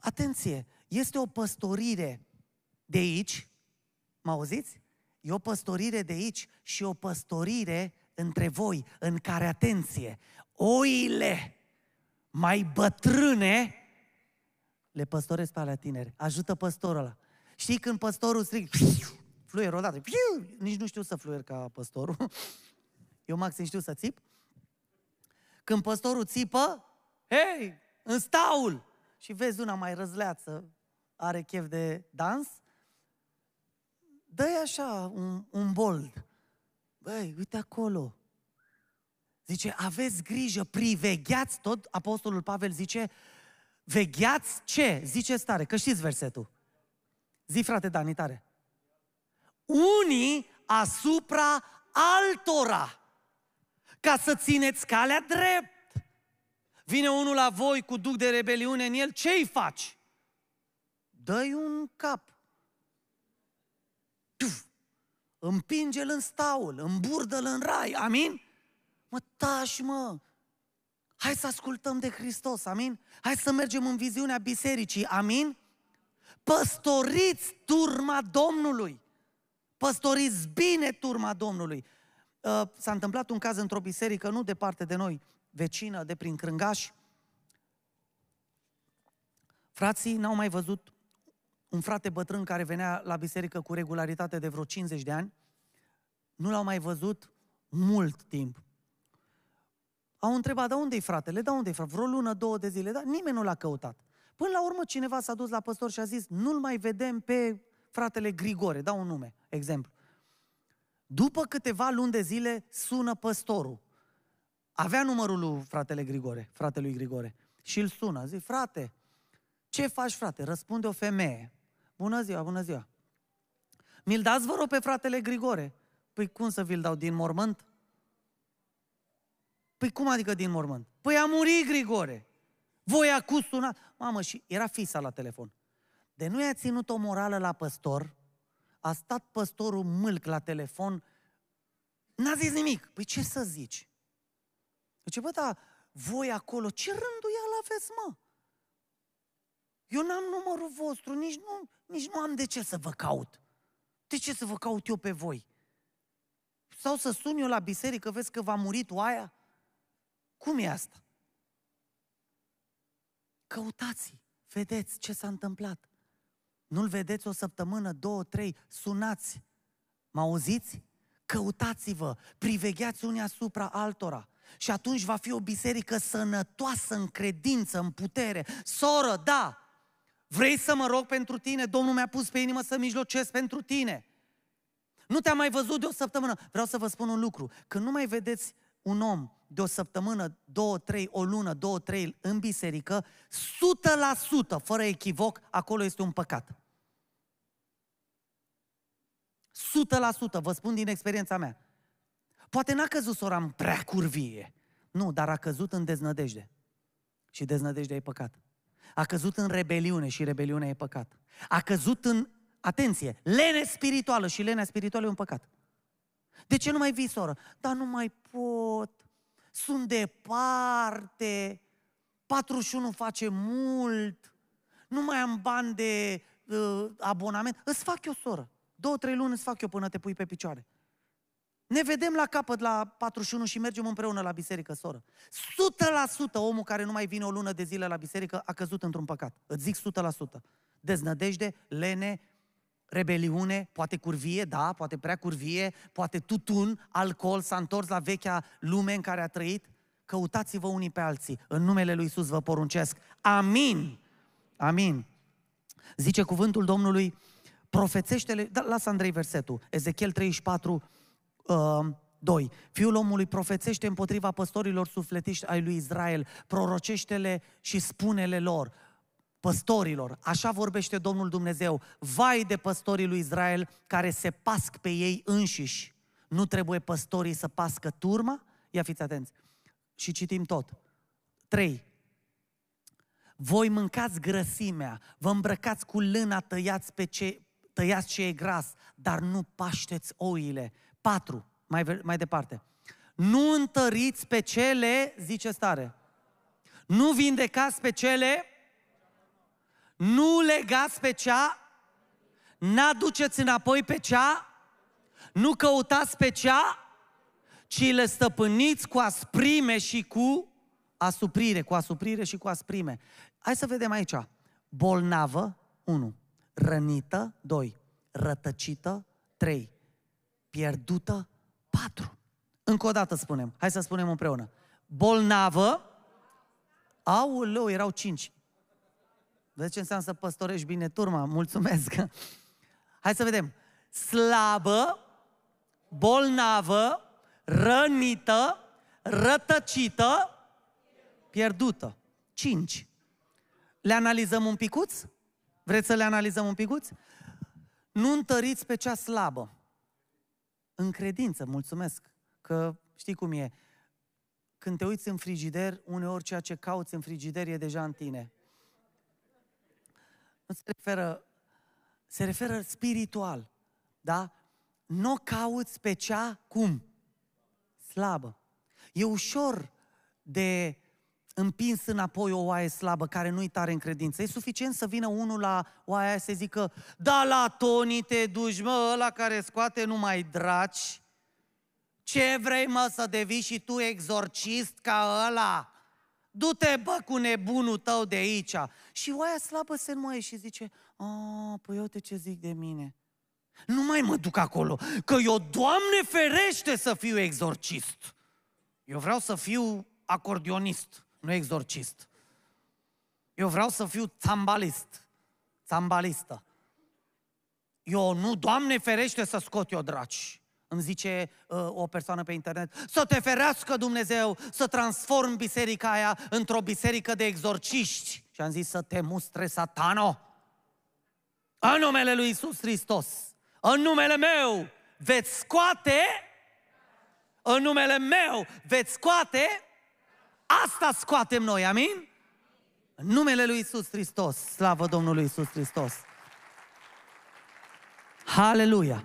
Atenție, este o păstorire de aici, mă auziți? E o păstorire de aici și o păstorire între voi, în care, atenție, oile mai bătrâne le păstoresc pe alea tineri. Ajută păstorul ăla. Știi când păstorul strig, fluier odată, piu, nici nu știu să fluier ca păstorul. Eu maxim știu să țip. Când păstorul țipă, hei, în staul! Și vezi una mai răzleață, are chef de dans, dă așa un, un bold. Băi, uite acolo. Zice, aveți grijă, privegheați tot, Apostolul Pavel zice, vegheați ce? Zice stare, că știți versetul. Zi, frate Dani, tare unii asupra altora, ca să țineți calea drept. Vine unul la voi cu duc de rebeliune în el, ce-i faci? Dă-i un cap. Tuf! Împinge-l în staul, îmburdă-l în rai, amin? Mă, tași, mă! Hai să ascultăm de Hristos, amin? Hai să mergem în viziunea bisericii, amin? Păstoriți turma Domnului. Păstoriți bine turma Domnului. Uh, s-a întâmplat un caz într-o biserică, nu departe de noi, vecină, de prin Crângaș. Frații n-au mai văzut un frate bătrân care venea la biserică cu regularitate de vreo 50 de ani. Nu l-au mai văzut mult timp. Au întrebat, dar unde-i fratele? Da, unde-i frate? Vreo lună, două de zile, dar nimeni nu l-a căutat. Până la urmă cineva s-a dus la păstor și a zis, nu-l mai vedem pe fratele Grigore, dau un nume, exemplu. După câteva luni de zile sună păstorul. Avea numărul lui fratele Grigore, fratelui Grigore. Și îl sună, zice, frate, ce faci frate? Răspunde o femeie. Bună ziua, bună ziua. Mi-l dați, vă rog, pe fratele Grigore. Păi cum să vi-l dau din mormânt? Păi cum adică din mormânt? Păi a murit Grigore. Voi acum sunat. Mamă, și era fisa la telefon. De nu i-a ținut o morală la păstor, a stat păstorul mâlc la telefon, n-a zis nimic. Păi ce să zici? Zice, bă, da, voi acolo, ce rânduială aveți, mă? Eu n-am numărul vostru, nici nu, nici nu am de ce să vă caut. De ce să vă caut eu pe voi? Sau să sun eu la biserică, vezi că v-a murit oaia? Cum e asta? Căutați, vedeți ce s-a întâmplat. Nu-l vedeți o săptămână, două, trei, sunați. Mă auziți? Căutați-vă, privegheați unii asupra altora. Și atunci va fi o biserică sănătoasă în credință, în putere. Soră, da, vrei să mă rog pentru tine? Domnul mi-a pus pe inimă să mijlocesc pentru tine. Nu te-am mai văzut de o săptămână. Vreau să vă spun un lucru. Când nu mai vedeți un om de o săptămână, două, trei, o lună, două, trei în biserică, 100%, fără echivoc, acolo este un păcat. 100%, vă spun din experiența mea. Poate n-a căzut sora în prea curvie. Nu, dar a căzut în deznădejde. Și deznădejdea e păcat. A căzut în rebeliune și rebeliunea e păcat. A căzut în, atenție, lene spirituală și lenea spirituală e un păcat. De ce nu mai vii, soră? Dar nu mai pot. Sunt departe. 41 face mult. Nu mai am bani de uh, abonament. Îți fac eu, soră. Două, trei luni îți fac eu până te pui pe picioare. Ne vedem la capăt la 41 și mergem împreună la biserică, soră. 100% omul care nu mai vine o lună de zile la biserică a căzut într-un păcat. Îți zic 100%. Deznădejde, lene, rebeliune, poate curvie, da, poate prea curvie, poate tutun, alcool, s-a întors la vechea lume în care a trăit. Căutați-vă unii pe alții. În numele lui Isus vă poruncesc. Amin. Amin. Zice cuvântul Domnului, profețește-le, da, lasă Andrei versetul, Ezechiel 34, uh, 2. Fiul omului profețește împotriva păstorilor sufletiști ai lui Israel, prorocește-le și spune-le lor, păstorilor, așa vorbește Domnul Dumnezeu, vai de păstorii lui Israel care se pasc pe ei înșiși. Nu trebuie păstorii să pască turma? Ia fiți atenți. Și citim tot. 3. Voi mâncați grăsimea, vă îmbrăcați cu lâna, tăiați, pe ce, tăiați ce e gras, dar nu pașteți oile. 4. Mai, mai departe. Nu întăriți pe cele, zice stare, nu vindecați pe cele nu legați pe cea, n-aduceți înapoi pe cea, nu căutați pe cea, ci le stăpâniți cu asprime și cu asuprire, cu asuprire și cu asprime. Hai să vedem aici. Bolnavă, 1. Rănită, 2. Rătăcită, 3. Pierdută, 4. Încă o dată spunem. Hai să spunem împreună. Bolnavă, auleu, erau 5. Vezi ce înseamnă să păstorești bine turma? Mulțumesc! Hai să vedem. Slabă, bolnavă, rănită, rătăcită, pierdută. Cinci. Le analizăm un picuț? Vreți să le analizăm un picuț? Nu întăriți pe cea slabă. În credință, mulțumesc, că știi cum e. Când te uiți în frigider, uneori ceea ce cauți în frigider e deja în tine nu se referă, se referă spiritual, da? Nu cauți pe cea cum? Slabă. E ușor de împins înapoi o oaie slabă care nu-i tare în credință. E suficient să vină unul la oaia aia să zică, da, la Toni te duci, mă, ăla care scoate numai draci. Ce vrei, mă, să devii și tu exorcist ca ăla? Du-te, bă, cu nebunul tău de aici. Și oaia slabă se înmoaie și zice, a, păi uite ce zic de mine. Nu mai mă duc acolo, că eu, Doamne ferește, să fiu exorcist. Eu vreau să fiu acordionist, nu exorcist. Eu vreau să fiu țambalist, țambalistă. Eu nu, Doamne ferește să scot eu draci. Îmi zice uh, o persoană pe internet, să te ferească Dumnezeu să transform biserica aia într-o biserică de exorciști. Și am zis să te mustre satano. În numele lui Isus Hristos, în numele meu veți scoate, în numele meu veți scoate, asta scoatem noi, amin? În numele lui Isus Hristos, slavă Domnului Isus Hristos. Haleluia!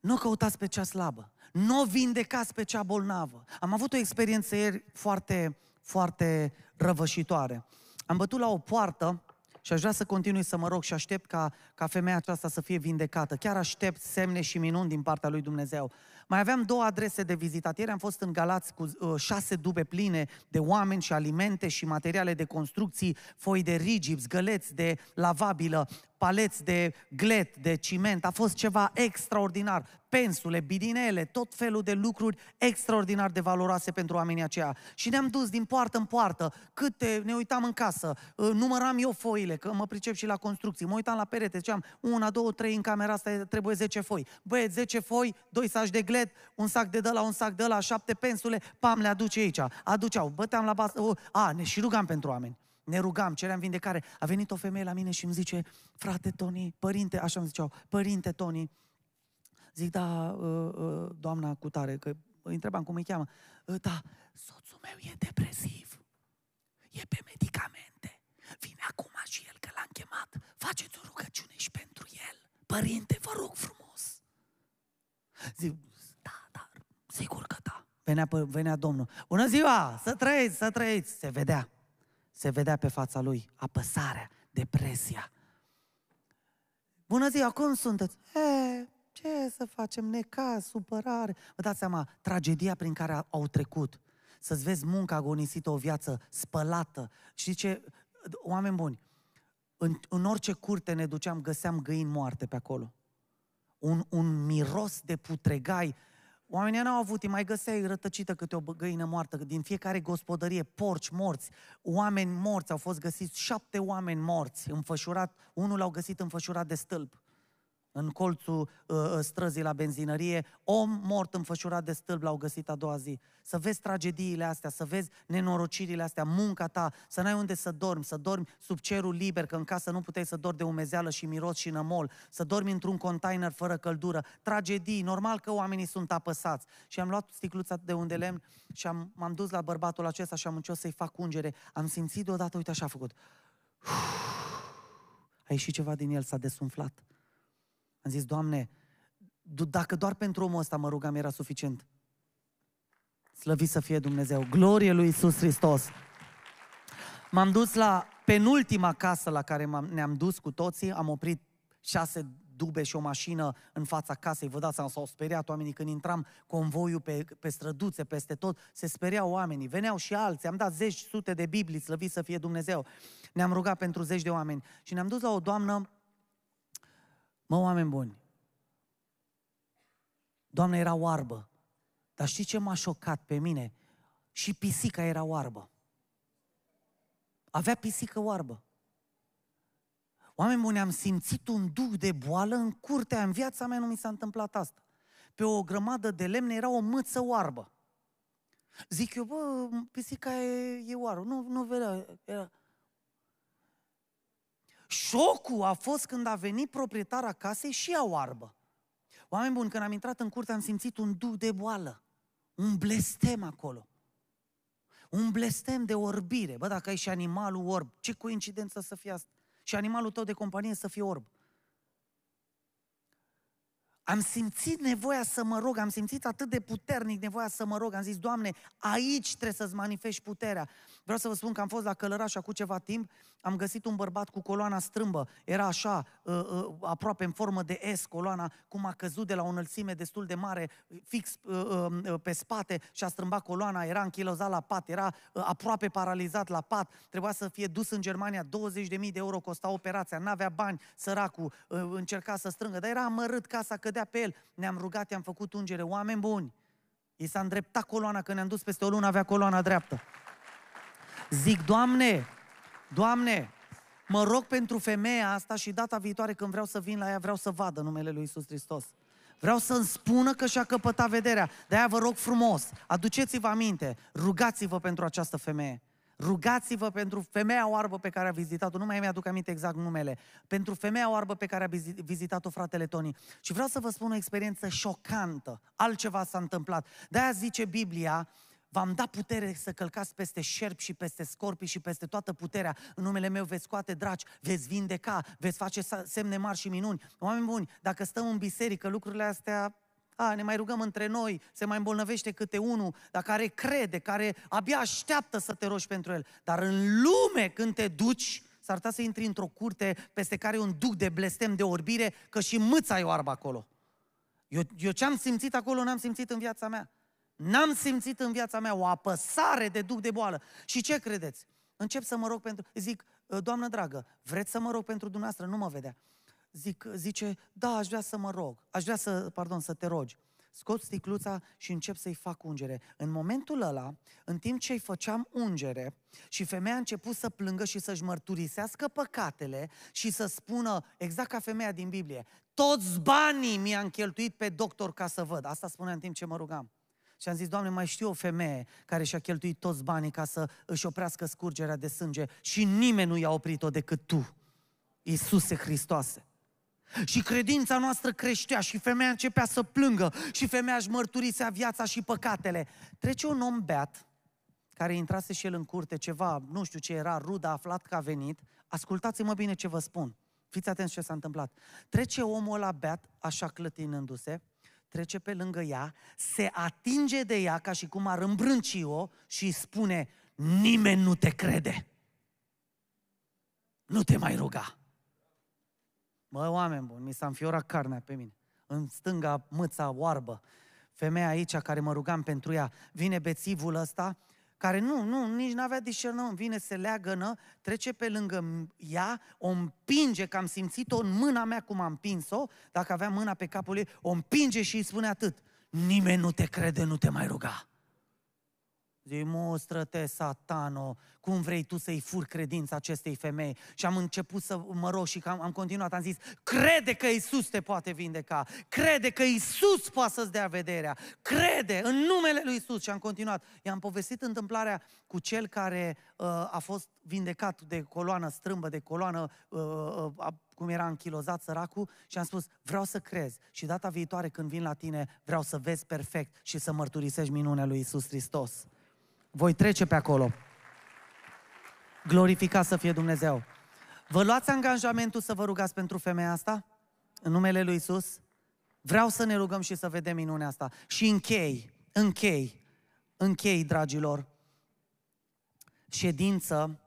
Nu căutați pe cea slabă. Nu vindecați pe cea bolnavă. Am avut o experiență ieri foarte, foarte răvășitoare. Am bătut la o poartă și aș vrea să continui să mă rog și aștept ca, ca femeia aceasta să fie vindecată. Chiar aștept semne și minuni din partea lui Dumnezeu. Mai aveam două adrese de vizitat. Ieri am fost în Galați cu uh, șase dube pline de oameni și alimente și materiale de construcții, foi de rigips, găleți de lavabilă, paleți de glet, de ciment. A fost ceva extraordinar. Pensule, bidinele, tot felul de lucruri extraordinar de valoroase pentru oamenii aceia. Și ne-am dus din poartă în poartă. Câte, ne uitam în casă, uh, număram eu foile, că mă pricep și la construcții. Mă uitam la perete, ziceam, una, două, trei, în camera asta trebuie 10 foi. Băieți, 10 foi, doi saci de glet, un sac de la un sac de la, șapte pensule, pam, le aduce aici. Aduceau, băteam la basă, uh, a, ne și rugam pentru oameni. Ne rugam, ceream vindecare. A venit o femeie la mine și îmi zice, frate Toni, părinte, așa îmi ziceau, părinte Toni, zic, da, uh, uh, doamna cutare, că îi întrebam cum îi cheamă, uh, da, soțul meu e depresiv, e pe medicamente, vine acum și el că l-am chemat, faceți o rugăciune și pentru el. Părinte, vă rog frumos. Zic, da, da, sigur că da. Venea, venea Domnul. Bună ziua, să trăiți, să trăiți. Se vedea se vedea pe fața lui apăsarea, depresia. Bună ziua, cum sunteți? E, ce să facem, necaz, supărare. Vă dați seama, tragedia prin care au trecut. Să-ți vezi munca agonisită, o viață spălată. Și ce, oameni buni, în, în orice curte ne duceam, găseam găini moarte pe acolo. Un, un miros de putregai Oamenii n-au avut, îi mai găseai rătăcită câte o găină moartă, din fiecare gospodărie, porci morți, oameni morți, au fost găsiți șapte oameni morți, înfășurat, unul l-au găsit înfășurat de stâlp în colțul uh, uh, străzii la benzinărie, om mort înfășurat de stâlp l-au găsit a doua zi. Să vezi tragediile astea, să vezi nenorocirile astea, munca ta, să n-ai unde să dormi, să dormi sub cerul liber, că în casă nu puteai să dormi de umezeală și miros și nămol, să dormi într-un container fără căldură, tragedii, normal că oamenii sunt apăsați. Și am luat sticluța de unde lemn și am, m-am dus la bărbatul acesta și am început să-i fac ungere. Am simțit deodată, uite așa a făcut. A ieșit ceva din el, s-a desumflat. Am zis, Doamne, dacă doar pentru omul ăsta mă rugam, era suficient. Slăvit să fie Dumnezeu. Glorie lui Isus Hristos. M-am dus la penultima casă la care ne-am dus cu toții, am oprit șase dube și o mașină în fața casei. Vă dați seama, s-au speriat oamenii când intram convoiul pe, pe străduțe, peste tot, se speriau oamenii. Veneau și alții, am dat zeci, sute de Biblii, slăvit să fie Dumnezeu. Ne-am rugat pentru zeci de oameni și ne-am dus la o doamnă Mă, oameni buni, Doamna era oarbă, dar știi ce m-a șocat pe mine? Și pisica era oarbă. Avea pisică oarbă. Oameni buni, am simțit un duh de boală în curtea, în viața mea nu mi s-a întâmplat asta. Pe o grămadă de lemne era o mâță oarbă. Zic eu, bă, pisica e, e oarbă. Nu, nu vedea, era, Șocul a fost când a venit proprietara casei și ea oarbă. Oameni buni, când am intrat în curte am simțit un duh de boală, un blestem acolo. Un blestem de orbire. Bă, dacă ai și animalul orb, ce coincidență să fie asta? Și animalul tău de companie să fie orb. am simțit nevoia să mă rog, am simțit atât de puternic nevoia să mă rog, am zis, Doamne, aici trebuie să-ți manifesti puterea. Vreau să vă spun că am fost la Călăraș acum ceva timp, am găsit un bărbat cu coloana strâmbă, era așa, uh, uh, aproape în formă de S, coloana, cum a căzut de la o înălțime destul de mare, fix uh, pe spate și a strâmbat coloana, era închilozat la pat, era aproape paralizat la pat, trebuia să fie dus în Germania, 20.000 de euro costa operația, n-avea bani, săracul, încerca să strângă, dar era amărât, casa cădea pe el. Ne-am rugat, i-am făcut ungere, oameni buni. I s-a îndreptat coloana, că ne-am dus peste o lună, avea coloana dreaptă. Zic, Doamne, Doamne, mă rog pentru femeia asta și data viitoare când vreau să vin la ea, vreau să vadă numele lui Isus Hristos. Vreau să-mi spună că și-a căpătat vederea. De-aia vă rog frumos, aduceți-vă aminte, rugați-vă pentru această femeie. Rugați-vă pentru femeia oarbă pe care a vizitat-o, nu mai mi-aduc aminte exact numele, pentru femeia oarbă pe care a vizitat-o fratele Toni. Și vreau să vă spun o experiență șocantă. Altceva s-a întâmplat. De-aia zice Biblia, v-am dat putere să călcați peste șerpi și peste scorpii și peste toată puterea. În numele meu veți scoate draci, veți vindeca, veți face semne mari și minuni. Oameni buni, dacă stăm în biserică, lucrurile astea a, ne mai rugăm între noi, se mai îmbolnăvește câte unul, dar care crede, care abia așteaptă să te rogi pentru el. Dar în lume, când te duci, s-ar putea să intri într-o curte peste care e un duc de blestem, de orbire, că și mâța e oarbă acolo. Eu, eu ce am simțit acolo, n-am simțit în viața mea. N-am simțit în viața mea o apăsare de duc de boală. Și ce credeți? Încep să mă rog pentru... Zic, Doamnă dragă, vreți să mă rog pentru dumneavoastră? Nu mă vedea zic, zice, da, aș vrea să mă rog, aș vrea să, pardon, să te rogi. Scot sticluța și încep să-i fac ungere. În momentul ăla, în timp ce îi făceam ungere și femeia a început să plângă și să-și mărturisească păcatele și să spună, exact ca femeia din Biblie, toți banii mi-am cheltuit pe doctor ca să văd. Asta spunea în timp ce mă rugam. Și am zis, Doamne, mai știu o femeie care și-a cheltuit toți banii ca să își oprească scurgerea de sânge și nimeni nu i-a oprit-o decât Tu, Iisuse Hristoase. Și credința noastră creștea și femeia începea să plângă și femeia își mărturisea viața și păcatele. Trece un om beat, care intrase și el în curte, ceva, nu știu ce era, rudă, aflat că a venit. Ascultați-mă bine ce vă spun. Fiți atenți ce s-a întâmplat. Trece omul ăla beat, așa clătinându-se, trece pe lângă ea, se atinge de ea ca și cum ar îmbrânci-o și îi spune, nimeni nu te crede. Nu te mai ruga. Mă, oameni buni, mi s-a înfiorat carnea pe mine. În stânga, mâța oarbă. Femeia aici care mă rugam pentru ea, vine bețivul ăsta, care nu, nu, nici n-avea discernământ, vine, se leagănă, trece pe lângă ea, o împinge, că am simțit-o în mâna mea cum am împins-o, dacă avea mâna pe capul ei, o împinge și îi spune atât, nimeni nu te crede, nu te mai ruga. Demonstră-te, satano, cum vrei tu să-i furi credința acestei femei. Și am început să mă rog și am, am continuat, am zis, crede că Isus te poate vindeca, crede că Isus poate să-ți dea vederea, crede în numele lui Isus. Și am continuat. I-am povestit întâmplarea cu cel care uh, a fost vindecat de coloană strâmbă, de coloană uh, uh, cum era închilozat săracul și am spus, vreau să crezi și data viitoare când vin la tine, vreau să vezi perfect și să mărturisești minunea lui Isus Hristos. Voi trece pe acolo. Glorificat să fie Dumnezeu. Vă luați angajamentul să vă rugați pentru femeia asta? În numele lui Isus? Vreau să ne rugăm și să vedem minunea asta. Și închei, închei, închei, dragilor, ședință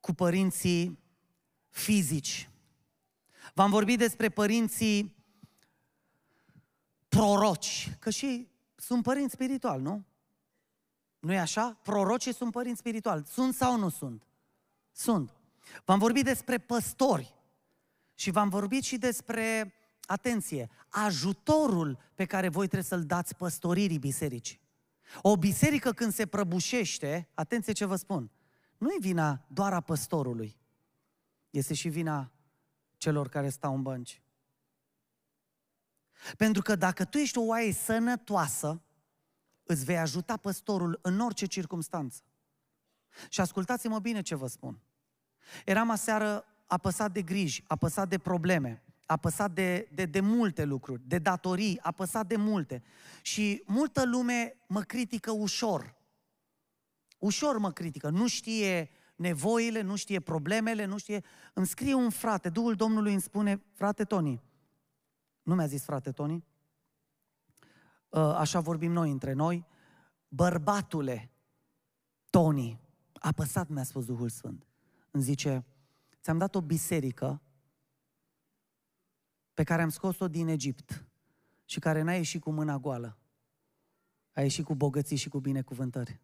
cu părinții fizici. V-am vorbit despre părinții proroci, că și sunt părinți spirituali, nu? Nu e așa? Prorocii sunt părinți spirituali. Sunt sau nu sunt? Sunt. V-am vorbit despre păstori și v-am vorbit și despre, atenție, ajutorul pe care voi trebuie să-l dați păstoririi bisericii. O biserică când se prăbușește, atenție ce vă spun, nu e vina doar a păstorului, este și vina celor care stau în bănci. Pentru că dacă tu ești o oaie sănătoasă, îți vei ajuta păstorul în orice circunstanță. Și ascultați-mă bine ce vă spun. Eram aseară apăsat de griji, apăsat de probleme, apăsat de, de, de multe lucruri, de datorii, apăsat de multe. Și multă lume mă critică ușor. Ușor mă critică, nu știe nevoile, nu știe problemele, nu știe... Îmi scrie un frate, Duhul Domnului îmi spune, frate Toni, Nu mi-a zis frate Tony? Uh, așa vorbim noi între noi. Bărbatule, Tony, apăsat mi-a spus Duhul Sfânt. Îmi zice, ți-am dat o biserică pe care am scos-o din Egipt și care n-a ieșit cu mâna goală. A ieșit cu bogății și cu binecuvântări.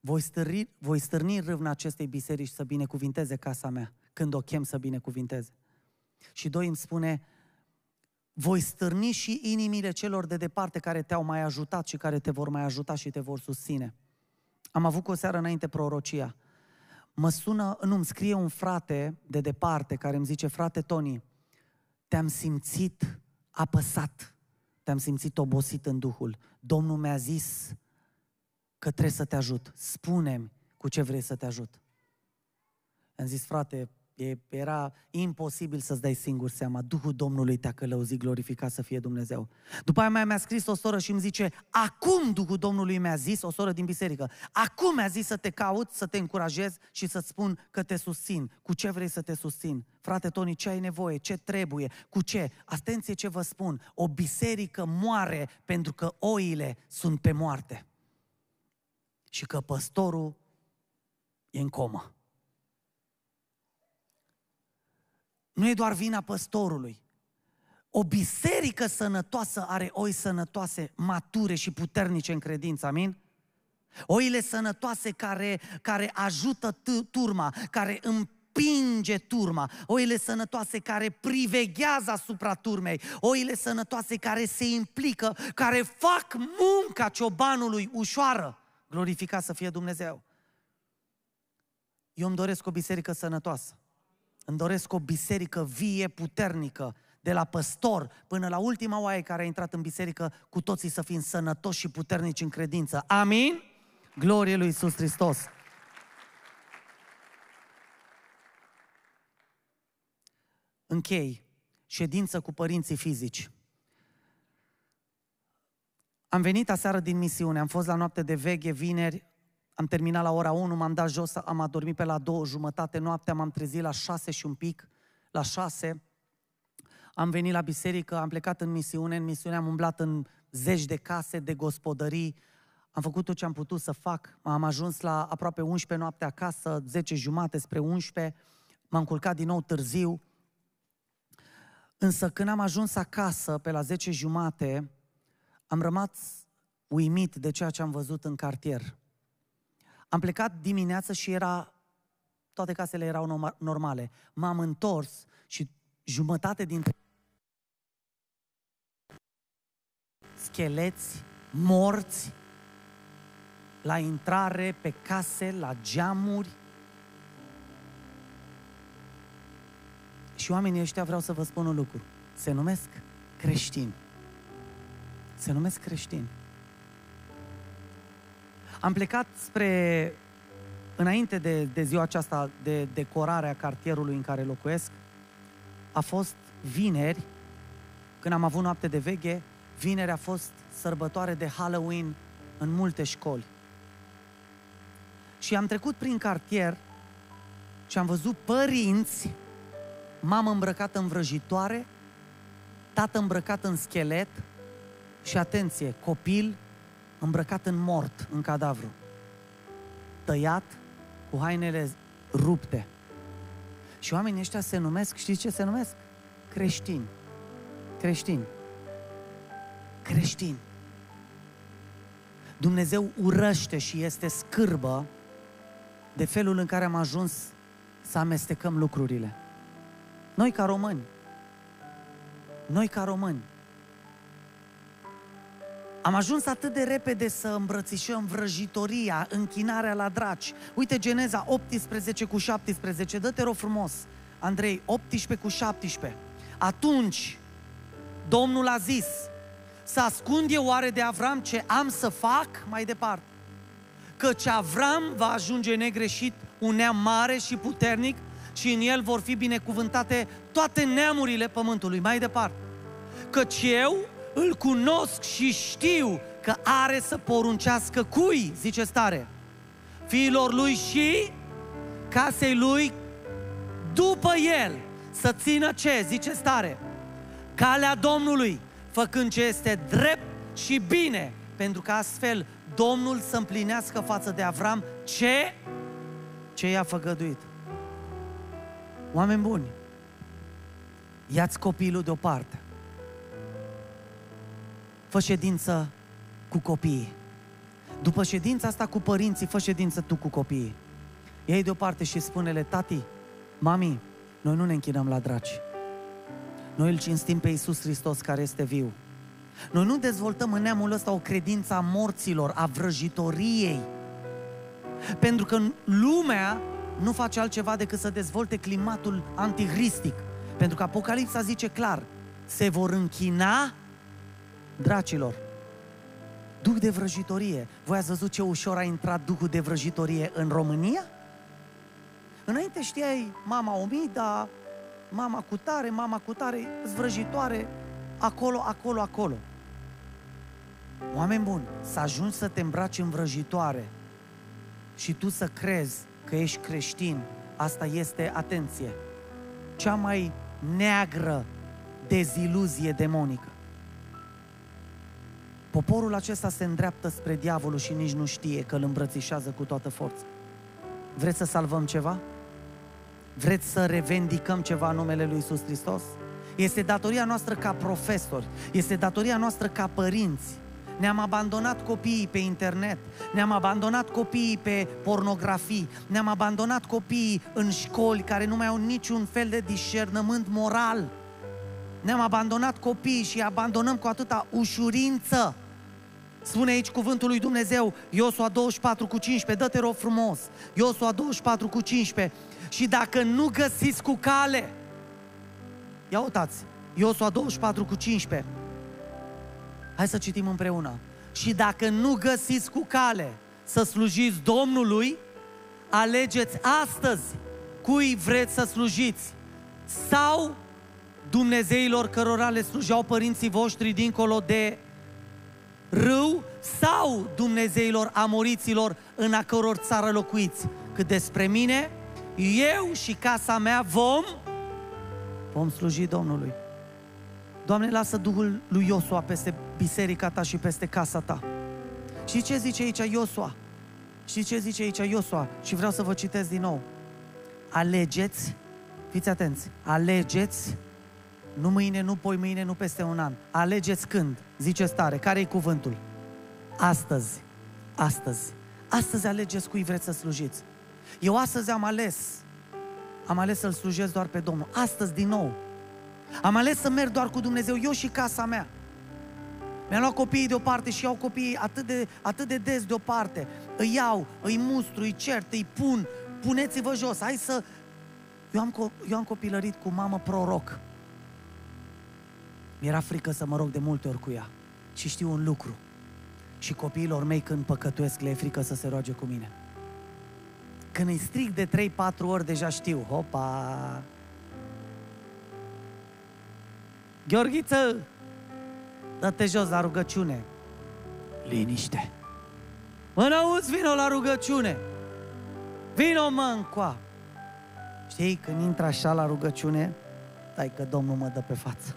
Voi stârni, voi stârni râvna acestei biserici să binecuvinteze casa mea, când o chem să binecuvinteze. Și doi îmi spune, voi stârni și inimile celor de departe care te-au mai ajutat și care te vor mai ajuta și te vor susține. Am avut cu o seară înainte prorocia. Mă sună, nu, îmi scrie un frate de departe care îmi zice, frate Tony, te-am simțit apăsat, te-am simțit obosit în Duhul. Domnul mi-a zis că trebuie să te ajut. Spune-mi cu ce vrei să te ajut. Am zis, frate, E, era imposibil să-ți dai singur seama. Duhul Domnului te-a călăuzit, glorificat să fie Dumnezeu. După aia mi-a scris o soră și îmi zice, acum Duhul Domnului mi-a zis, o soră din biserică, acum mi-a zis să te caut, să te încurajez și să-ți spun că te susțin. Cu ce vrei să te susțin? Frate Toni, ce ai nevoie? Ce trebuie? Cu ce? Atenție ce vă spun, o biserică moare pentru că oile sunt pe moarte. Și că păstorul e în comă. Nu e doar vina păstorului. O biserică sănătoasă are oi sănătoase, mature și puternice în credință, amin? Oile sănătoase care, care ajută t- turma, care împinge turma, oile sănătoase care priveghează asupra turmei, oile sănătoase care se implică, care fac munca ciobanului ușoară. Glorificat să fie Dumnezeu. Eu îmi doresc o biserică sănătoasă. Îmi doresc o biserică vie, puternică, de la păstor până la ultima oaie care a intrat în biserică, cu toții să fim sănătoși și puternici în credință. Amin? Glorie lui Isus Hristos! Închei ședință cu părinții fizici. Am venit aseară din misiune, am fost la noapte de veche vineri, am terminat la ora 1, m-am dat jos, am adormit pe la 2 jumătate noaptea, m-am trezit la 6 și un pic, la 6. Am venit la biserică, am plecat în misiune, în misiune am umblat în zeci de case, de gospodării, am făcut tot ce am putut să fac, am ajuns la aproape 11 noapte acasă, 10 jumate spre 11, m-am culcat din nou târziu, însă când am ajuns acasă pe la 10 jumate, am rămas uimit de ceea ce am văzut în cartier. Am plecat dimineață și era, toate casele erau normale. M-am întors și jumătate dintre scheleți, morți, la intrare, pe case, la geamuri. Și oamenii ăștia vreau să vă spun un lucru. Se numesc creștini. Se numesc creștini. Am plecat spre, înainte de, de ziua aceasta de decorare a cartierului în care locuiesc, a fost vineri, când am avut noapte de veche, vineri a fost sărbătoare de Halloween în multe școli. Și am trecut prin cartier și am văzut părinți, mamă îmbrăcată în vrăjitoare, tată îmbrăcat în schelet și, atenție, copil îmbrăcat în mort, în cadavru, tăiat, cu hainele rupte. Și oamenii ăștia se numesc, știți ce se numesc? Creștini. Creștini. Creștini. Dumnezeu urăște și este scârbă de felul în care am ajuns să amestecăm lucrurile. Noi ca români, noi ca români, am ajuns atât de repede să îmbrățișăm vrăjitoria, închinarea la draci. Uite Geneza 18 cu 17, dă-te rog frumos, Andrei, 18 cu 17. Atunci, Domnul a zis, să ascund eu oare de Avram ce am să fac mai departe? Căci Avram va ajunge negreșit un neam mare și puternic și în el vor fi binecuvântate toate neamurile pământului. Mai departe. Căci eu îl cunosc și știu că are să poruncească cui, zice stare, fiilor lui și casei lui după el să țină ce, zice stare, calea Domnului, făcând ce este drept și bine, pentru că astfel Domnul să împlinească față de Avram ce, ce i-a făgăduit. Oameni buni, ia-ți copilul deoparte. Fă ședință cu copiii. După ședința asta cu părinții, fă ședință tu cu copiii. Ei deoparte și spune-le, tati, mami, noi nu ne închinăm la draci. Noi îl cinstim pe Iisus Hristos care este viu. Noi nu dezvoltăm în neamul ăsta o credință a morților, a vrăjitoriei. Pentru că lumea nu face altceva decât să dezvolte climatul antihristic. Pentru că Apocalipsa zice clar, se vor închina dracilor. Duh de vrăjitorie. Voi ați văzut ce ușor a intrat Duhul de vrăjitorie în România? Înainte știai mama Omida, mama cu tare, mama cu tare, vrăjitoare, acolo, acolo, acolo. Oameni buni, să ajungi să te îmbraci în vrăjitoare și tu să crezi că ești creștin, asta este, atenție, cea mai neagră deziluzie demonică. Poporul acesta se îndreaptă spre diavolul și nici nu știe că îl îmbrățișează cu toată forța. Vreți să salvăm ceva? Vreți să revendicăm ceva în numele Lui Isus Hristos? Este datoria noastră ca profesori, este datoria noastră ca părinți. Ne-am abandonat copiii pe internet, ne-am abandonat copiii pe pornografii, ne-am abandonat copiii în școli care nu mai au niciun fel de discernământ moral. Ne-am abandonat copiii și abandonăm cu atâta ușurință. Spune aici cuvântul lui Dumnezeu, Iosua 24 cu 15, dă-te rog frumos, Iosua 24 cu 15, și dacă nu găsiți cu cale, ia uitați, Iosua 24 cu 15, hai să citim împreună, și dacă nu găsiți cu cale să slujiți Domnului, alegeți astăzi cui vreți să slujiți, sau Dumnezeilor cărora le slujeau părinții voștri dincolo de râu sau Dumnezeilor amoriților în a căror țară locuiți. Cât despre mine, eu și casa mea vom, vom sluji Domnului. Doamne, lasă Duhul lui Iosua peste biserica ta și peste casa ta. Și ce zice aici Iosua? Și ce zice aici Iosua? Și vreau să vă citesc din nou. Alegeți, fiți atenți, alegeți, nu mâine, nu poi mâine, nu peste un an. Alegeți când? Zice stare. Care e cuvântul? Astăzi. Astăzi. Astăzi alegeți cui vreți să slujiți. Eu astăzi am ales. Am ales să-L slujesc doar pe Domnul. Astăzi din nou. Am ales să merg doar cu Dumnezeu, eu și casa mea. Mi-am luat copiii deoparte și iau copiii atât de, atât de des deoparte. Îi iau, îi mustru, îi cert, îi pun, puneți-vă jos, hai să... Eu am, eu am copilărit cu mamă proroc. Mi-era frică să mă rog de multe ori cu ea. Și știu un lucru. Și copiilor mei când păcătuiesc le e frică să se roage cu mine. Când îi stric de 3-4 ori deja știu. Hopa! Gheorghiță, dă-te jos la rugăciune. Liniște. Mă auzi, vino la rugăciune. Vino mă încoa. Știi, când intră așa la rugăciune, dai că Domnul mă dă pe față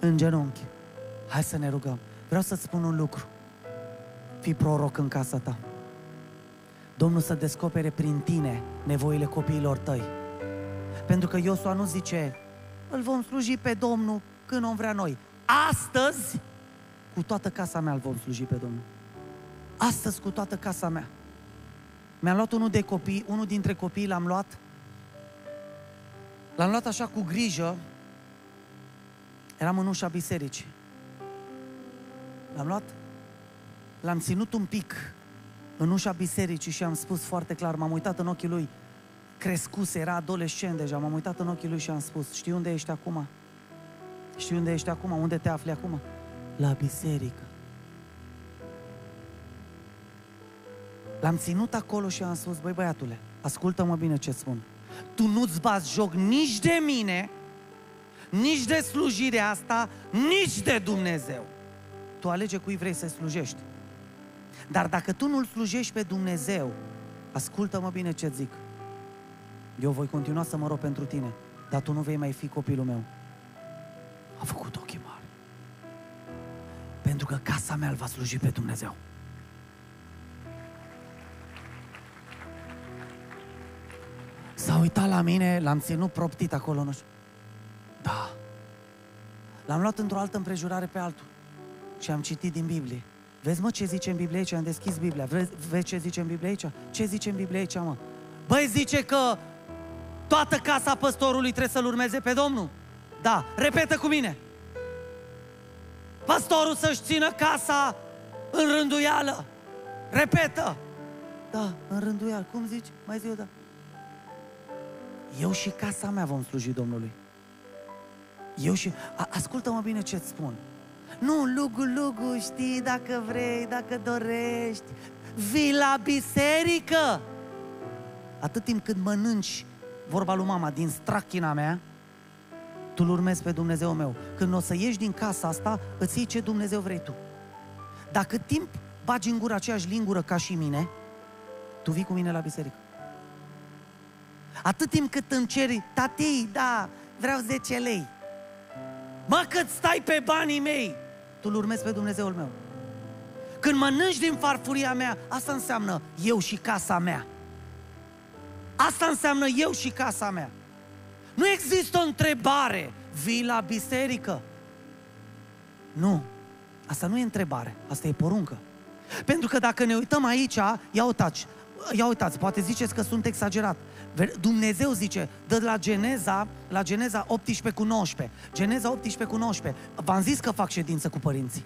în genunchi. Hai să ne rugăm. Vreau să-ți spun un lucru. Fii proroc în casa ta. Domnul să descopere prin tine nevoile copiilor tăi. Pentru că Iosua nu zice, îl vom sluji pe Domnul când om vrea noi. Astăzi, cu toată casa mea îl vom sluji pe Domnul. Astăzi, cu toată casa mea. Mi-am luat unul de copii, unul dintre copii l-am luat, l-am luat așa cu grijă, Eram în ușa bisericii. L-am luat, l-am ținut un pic în ușa bisericii și am spus foarte clar, m-am uitat în ochii lui, crescuse, era adolescent deja, m-am uitat în ochii lui și am spus, știi unde ești acum? Știi unde ești acum? Unde te afli acum? La biserică. L-am ținut acolo și am spus, băi băiatule, ascultă-mă bine ce spun. Tu nu-ți bați joc nici de mine, nici de slujirea asta, nici de Dumnezeu. Tu alege cui vrei să slujești. Dar dacă tu nu-L slujești pe Dumnezeu, ascultă-mă bine ce zic. Eu voi continua să mă rog pentru tine, dar tu nu vei mai fi copilul meu. a făcut ochii mari. Pentru că casa mea îl va sluji pe Dumnezeu. S-a uitat la mine, l-am ținut proptit acolo, nu știu. Da. L-am luat într-o altă împrejurare pe altul și am citit din Biblie. Vezi, mă, ce zice în Biblie aici? Am deschis Biblia. Vezi, vezi ce zice în Biblie aici? Ce zice în Biblie aici, mă? Băi, zice că toată casa păstorului trebuie să-L urmeze pe Domnul. Da, repetă cu mine. Pastorul să-și țină casa în rânduială. Repetă. Da, în rânduială. Cum zici? Mai zi da. Eu și casa mea vom sluji Domnului. Eu și... A, ascultă-mă bine ce-ți spun. Nu, lugu, lugu, știi, dacă vrei, dacă dorești. Vii la biserică. Atât timp cât mănânci, vorba lui mama, din strachina mea, tu îl urmezi pe Dumnezeu meu. Când o să ieși din casa asta, îți iei ce Dumnezeu vrei tu. Dacă timp bagi în gură aceeași lingură ca și mine, tu vii cu mine la biserică. Atât timp cât îmi ceri, tatei, da, vreau 10 lei. Mă, cât stai pe banii mei, tu îl urmezi pe Dumnezeul meu. Când mănânci din farfuria mea, asta înseamnă eu și casa mea. Asta înseamnă eu și casa mea. Nu există o întrebare. Vii la biserică? Nu. Asta nu e întrebare, asta e poruncă. Pentru că dacă ne uităm aici, ia uitați, ia uitați, poate ziceți că sunt exagerat. Dumnezeu zice, dă la Geneza, la Geneza 18 cu 19. Geneza 18 cu 19. V-am zis că fac ședință cu părinții.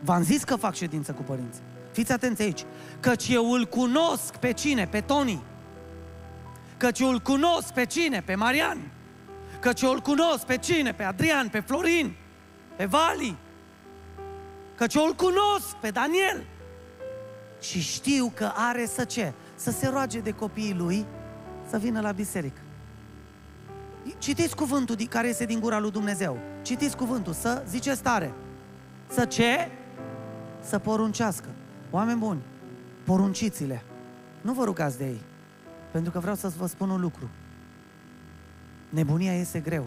V-am zis că fac ședință cu părinții. Fiți atenți aici. Căci eu îl cunosc pe cine? Pe Tony. Căci eu îl cunosc pe cine? Pe Marian. Căci eu îl cunosc pe cine? Pe Adrian, pe Florin, pe Vali. Căci eu îl cunosc pe Daniel. Și știu că are să ce? Să se roage de copiii lui să vină la biserică. Citiți cuvântul care este din gura lui Dumnezeu. Citiți cuvântul, să ziceți tare. Să ce? Să poruncească. Oameni buni, porunciți-le. Nu vă rugați de ei. Pentru că vreau să vă spun un lucru. Nebunia este greu.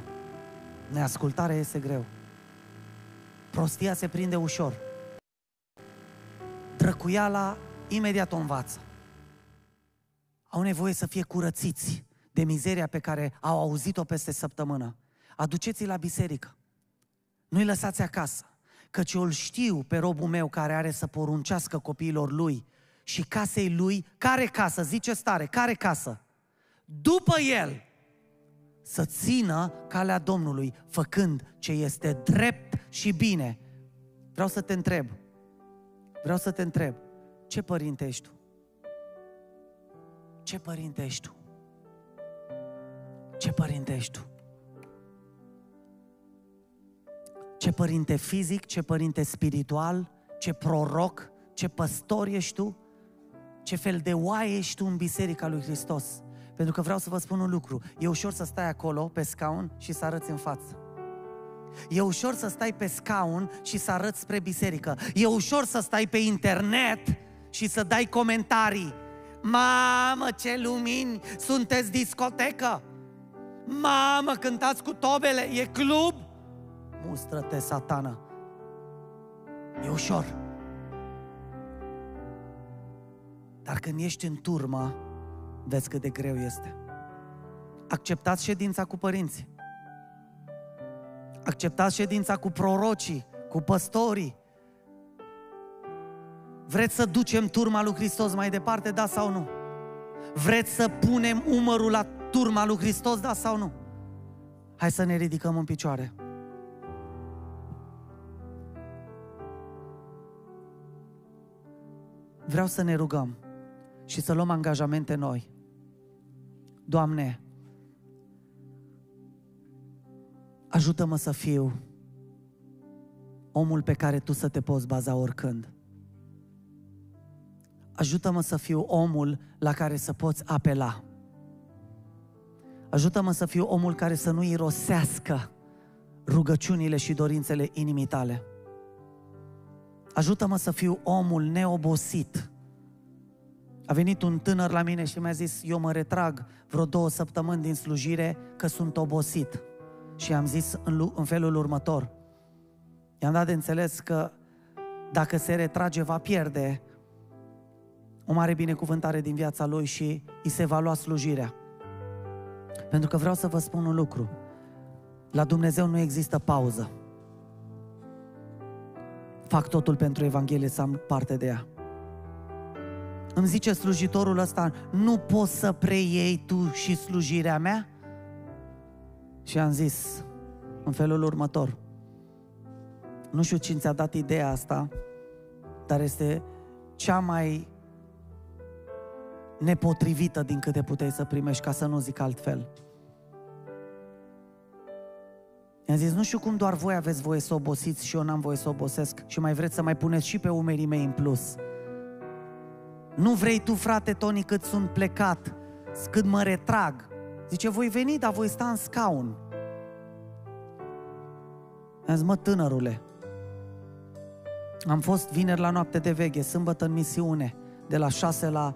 Neascultarea este greu. Prostia se prinde ușor. Drăcuiala imediat o învață au nevoie să fie curățiți de mizeria pe care au auzit-o peste săptămână. Aduceți-i la biserică. Nu-i lăsați acasă. Căci eu îl știu pe robul meu care are să poruncească copiilor lui și casei lui, care casă, zice stare, care casă? După el, să țină calea Domnului, făcând ce este drept și bine. Vreau să te întreb, vreau să te întreb, ce părinte ești tu? Ce părinte ești tu? Ce părinte ești tu? Ce părinte fizic, ce părinte spiritual, ce proroc, ce păstor ești tu? Ce fel de oaie ești tu în Biserica lui Hristos? Pentru că vreau să vă spun un lucru. E ușor să stai acolo pe scaun și să arăți în față. E ușor să stai pe scaun și să arăți spre biserică. E ușor să stai pe internet și să dai comentarii Mamă, ce lumini! Sunteți discotecă! Mamă, cântați cu tobele! E club! Mustră-te, satană! E ușor. Dar când ești în turmă, vezi cât de greu este. Acceptați ședința cu părinții. Acceptați ședința cu prorocii, cu păstorii, Vreți să ducem turma lui Hristos mai departe, da sau nu? Vreți să punem umărul la turma lui Hristos, da sau nu? Hai să ne ridicăm în picioare. Vreau să ne rugăm și să luăm angajamente noi. Doamne, ajută-mă să fiu omul pe care Tu să te poți baza oricând. Ajută-mă să fiu omul la care să poți apela. Ajută-mă să fiu omul care să nu irosească rugăciunile și dorințele inimii tale. Ajută-mă să fiu omul neobosit. A venit un tânăr la mine și mi-a zis, eu mă retrag vreo două săptămâni din slujire că sunt obosit. și am zis în, în felul următor. I-am dat de înțeles că dacă se retrage, va pierde o mare binecuvântare din viața lui și îi se va lua slujirea. Pentru că vreau să vă spun un lucru. La Dumnezeu nu există pauză. Fac totul pentru Evanghelie să am parte de ea. Îmi zice slujitorul ăsta, nu poți să preiei tu și slujirea mea? Și am zis în felul următor. Nu știu cine ți-a dat ideea asta, dar este cea mai nepotrivită din câte puteai să primești, ca să nu zic altfel. I-am zis, nu știu cum doar voi aveți voie să obosiți și eu n-am voie să obosesc și mai vreți să mai puneți și pe umerii mei în plus. Nu vrei tu, frate Toni, cât sunt plecat, cât mă retrag. Zice, voi veni, dar voi sta în scaun. I-am zis, mă, tânărule, am fost vineri la noapte de veche, sâmbătă în misiune, de la 6 la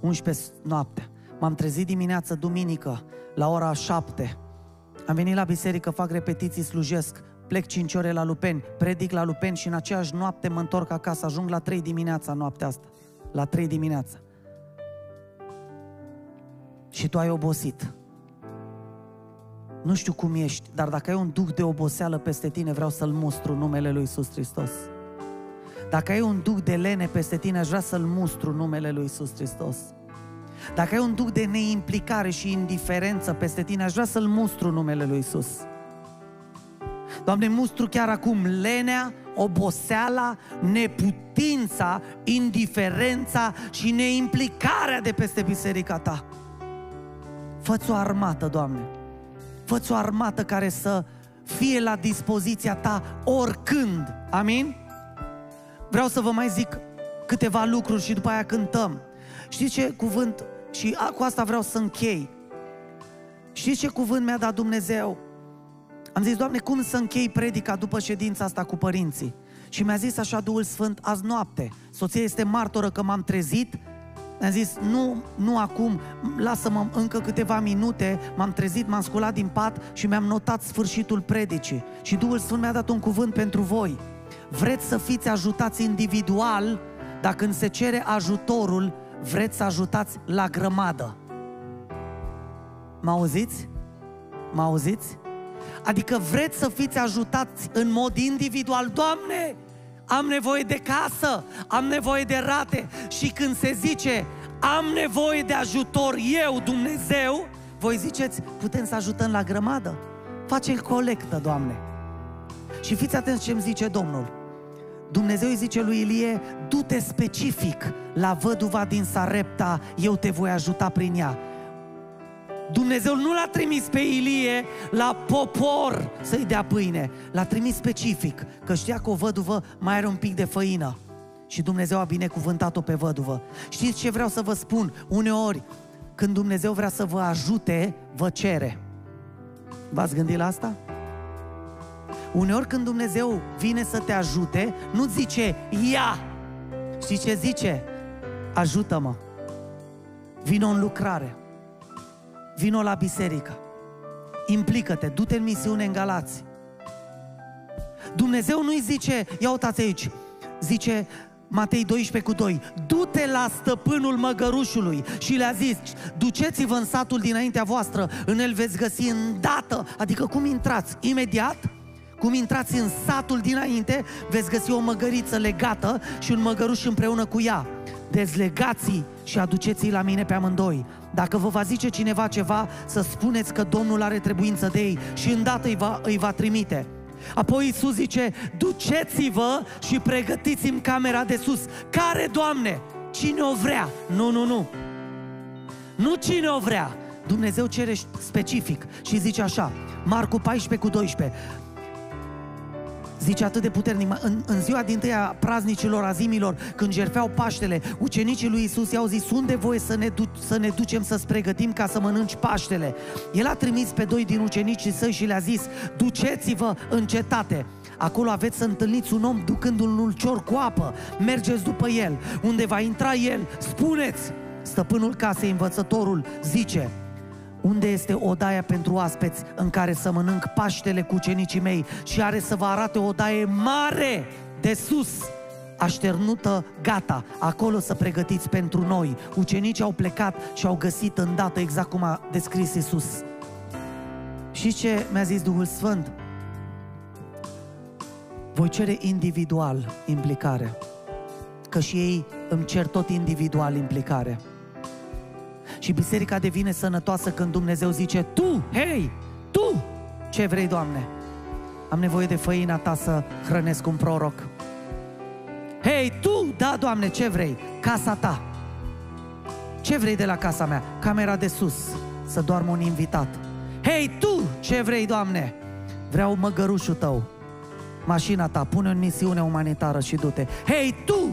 11 noapte. M-am trezit dimineață, duminică, la ora 7. Am venit la biserică, fac repetiții, slujesc, plec 5 ore la Lupeni, predic la Lupeni și în aceeași noapte mă întorc acasă, ajung la 3 dimineața noaptea asta. La 3 dimineața. Și tu ai obosit. Nu știu cum ești, dar dacă ai un duc de oboseală peste tine, vreau să-l mustru numele lui Iisus Hristos. Dacă ai un duc de lene peste tine, aș vrea să-l mustru numele lui Iisus Hristos. Dacă ai un duc de neimplicare și indiferență peste tine, aș vrea să-l mustru numele lui Isus. Doamne, mustru chiar acum lenea, oboseala, neputința, indiferența și neimplicarea de peste biserica ta. Fă-ți o armată, Doamne. Fă-ți o armată care să fie la dispoziția ta oricând. Amin? Vreau să vă mai zic câteva lucruri și după aia cântăm. Știți ce cuvânt și cu asta vreau să închei. Știți ce cuvânt mi-a dat Dumnezeu? Am zis, Doamne, cum să închei predica după ședința asta cu părinții? Și mi-a zis așa Duhul Sfânt, azi noapte. Soția este martoră că m-am trezit. Mi-a zis, nu, nu acum, lasă-mă încă câteva minute, m-am trezit, m-am sculat din pat și mi-am notat sfârșitul predicii. Și Duhul Sfânt mi-a dat un cuvânt pentru voi. Vreți să fiți ajutați individual, dar când se cere ajutorul, vreți să ajutați la grămadă. Mă auziți? Mă auziți? Adică vreți să fiți ajutați în mod individual. Doamne, am nevoie de casă, am nevoie de rate și când se zice am nevoie de ajutor eu, Dumnezeu, voi ziceți, putem să ajutăm la grămadă? Face colectă, Doamne. Și fiți atenți ce îmi zice Domnul. Dumnezeu îi zice lui Ilie, du-te specific la văduva din Sarepta, eu te voi ajuta prin ea. Dumnezeu nu l-a trimis pe Ilie la popor să-i dea pâine, l-a trimis specific, că știa că o văduvă mai are un pic de făină. Și Dumnezeu a binecuvântat-o pe văduvă. Știți ce vreau să vă spun? Uneori, când Dumnezeu vrea să vă ajute, vă cere. V-ați gândit la asta? Uneori când Dumnezeu vine să te ajute, nu zice, ia! Și ce zice? Ajută-mă! Vino în lucrare. Vino la biserică. Implică-te, du-te în misiune în Galați. Dumnezeu nu-i zice, ia uitați aici, zice Matei 12 cu 2, du-te la stăpânul măgărușului și le-a zis, duceți-vă în satul dinaintea voastră, în el veți găsi îndată, adică cum intrați? Imediat? Cum intrați în satul dinainte, veți găsi o măgăriță legată și un măgăruș împreună cu ea. Dezlegați și aduceți-i la mine pe amândoi. Dacă vă va zice cineva ceva, să spuneți că Domnul are trebuință de ei și îndată îi va, îi va trimite. Apoi Iisus zice, duceți-vă și pregătiți-mi camera de sus. Care, Doamne? Cine o vrea? Nu, nu, nu. Nu cine o vrea. Dumnezeu cere specific și zice așa, Marcu 14 cu 12, zice atât de puternic, în, în ziua din tâia praznicilor, azimilor, când jerfeau Paștele, ucenicii lui Isus i-au zis, unde voie să ne, du- să ne ducem să-ți pregătim ca să mănânci Paștele? El a trimis pe doi din ucenicii săi și le-a zis, duceți-vă în cetate. Acolo aveți să întâlniți un om ducând un ulcior cu apă. Mergeți după el. Unde va intra el, spuneți. Stăpânul casei, învățătorul, zice, Unde este odaia pentru oaspeți în care să mănânc paștele cu ucenicii mei și are să vă arate o odaie mare de sus, așternută, gata, acolo să pregătiți pentru noi. Ucenicii au plecat și au găsit îndată exact cum a descris Isus. Și ce mi-a zis Duhul Sfânt? Voi cere individual implicare. Că și ei îmi cer tot individual implicare. Și biserica devine sănătoasă când Dumnezeu zice, Tu, hei, tu, ce vrei, Doamne? Am nevoie de făina ta să hrănesc un proroc. Hei, tu, da, Doamne, ce vrei? Casa ta. Ce vrei de la casa mea? Camera de sus, să doarmă un invitat. Hei, tu, ce vrei, Doamne? Vreau măgărușul tău, mașina ta, pune în misiune umanitară și du-te. Hei, tu,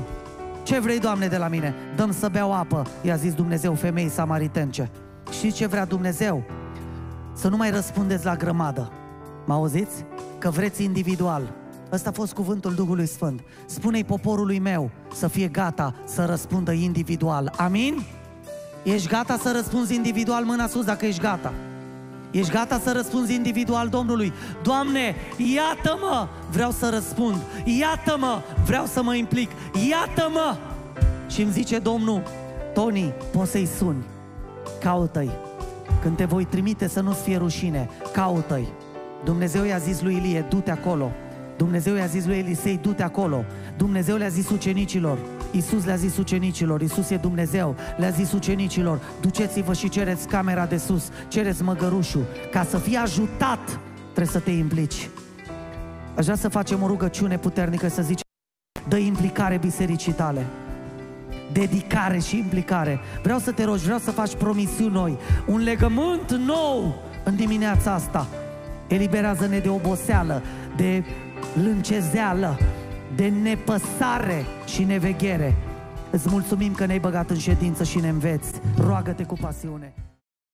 ce vrei, Doamne, de la mine? Dăm să beau apă, i-a zis Dumnezeu femeii samaritence. Și ce vrea Dumnezeu? Să nu mai răspundeți la grămadă. Mă auziți? Că vreți individual. Ăsta a fost cuvântul Duhului Sfânt. Spune-i poporului meu să fie gata să răspundă individual. Amin? Ești gata să răspunzi individual? Mâna sus dacă ești gata. Ești gata să răspunzi individual Domnului? Doamne, iată-mă, vreau să răspund. Iată-mă, vreau să mă implic. Iată-mă! Și îmi zice Domnul, Tony, poți să-i suni. Caută-i. Când te voi trimite să nu-ți fie rușine, caută-i. Dumnezeu i-a zis lui Ilie, du-te acolo. Dumnezeu i-a zis lui Elisei, du-te acolo. Dumnezeu le-a zis ucenicilor, Iisus le-a zis ucenicilor, Iisus e Dumnezeu, le-a zis ucenicilor, duceți-vă și cereți camera de sus, cereți măgărușul. Ca să fii ajutat, trebuie să te implici. Aș vrea să facem o rugăciune puternică, să zici, dă implicare bisericii tale. Dedicare și implicare. Vreau să te rogi, vreau să faci promisiuni noi. Un legământ nou în dimineața asta. Eliberează-ne de oboseală, de lâncezeală, de nepăsare și neveghere. Îți mulțumim că ne-ai băgat în ședință și ne înveți. Roagă-te cu pasiune.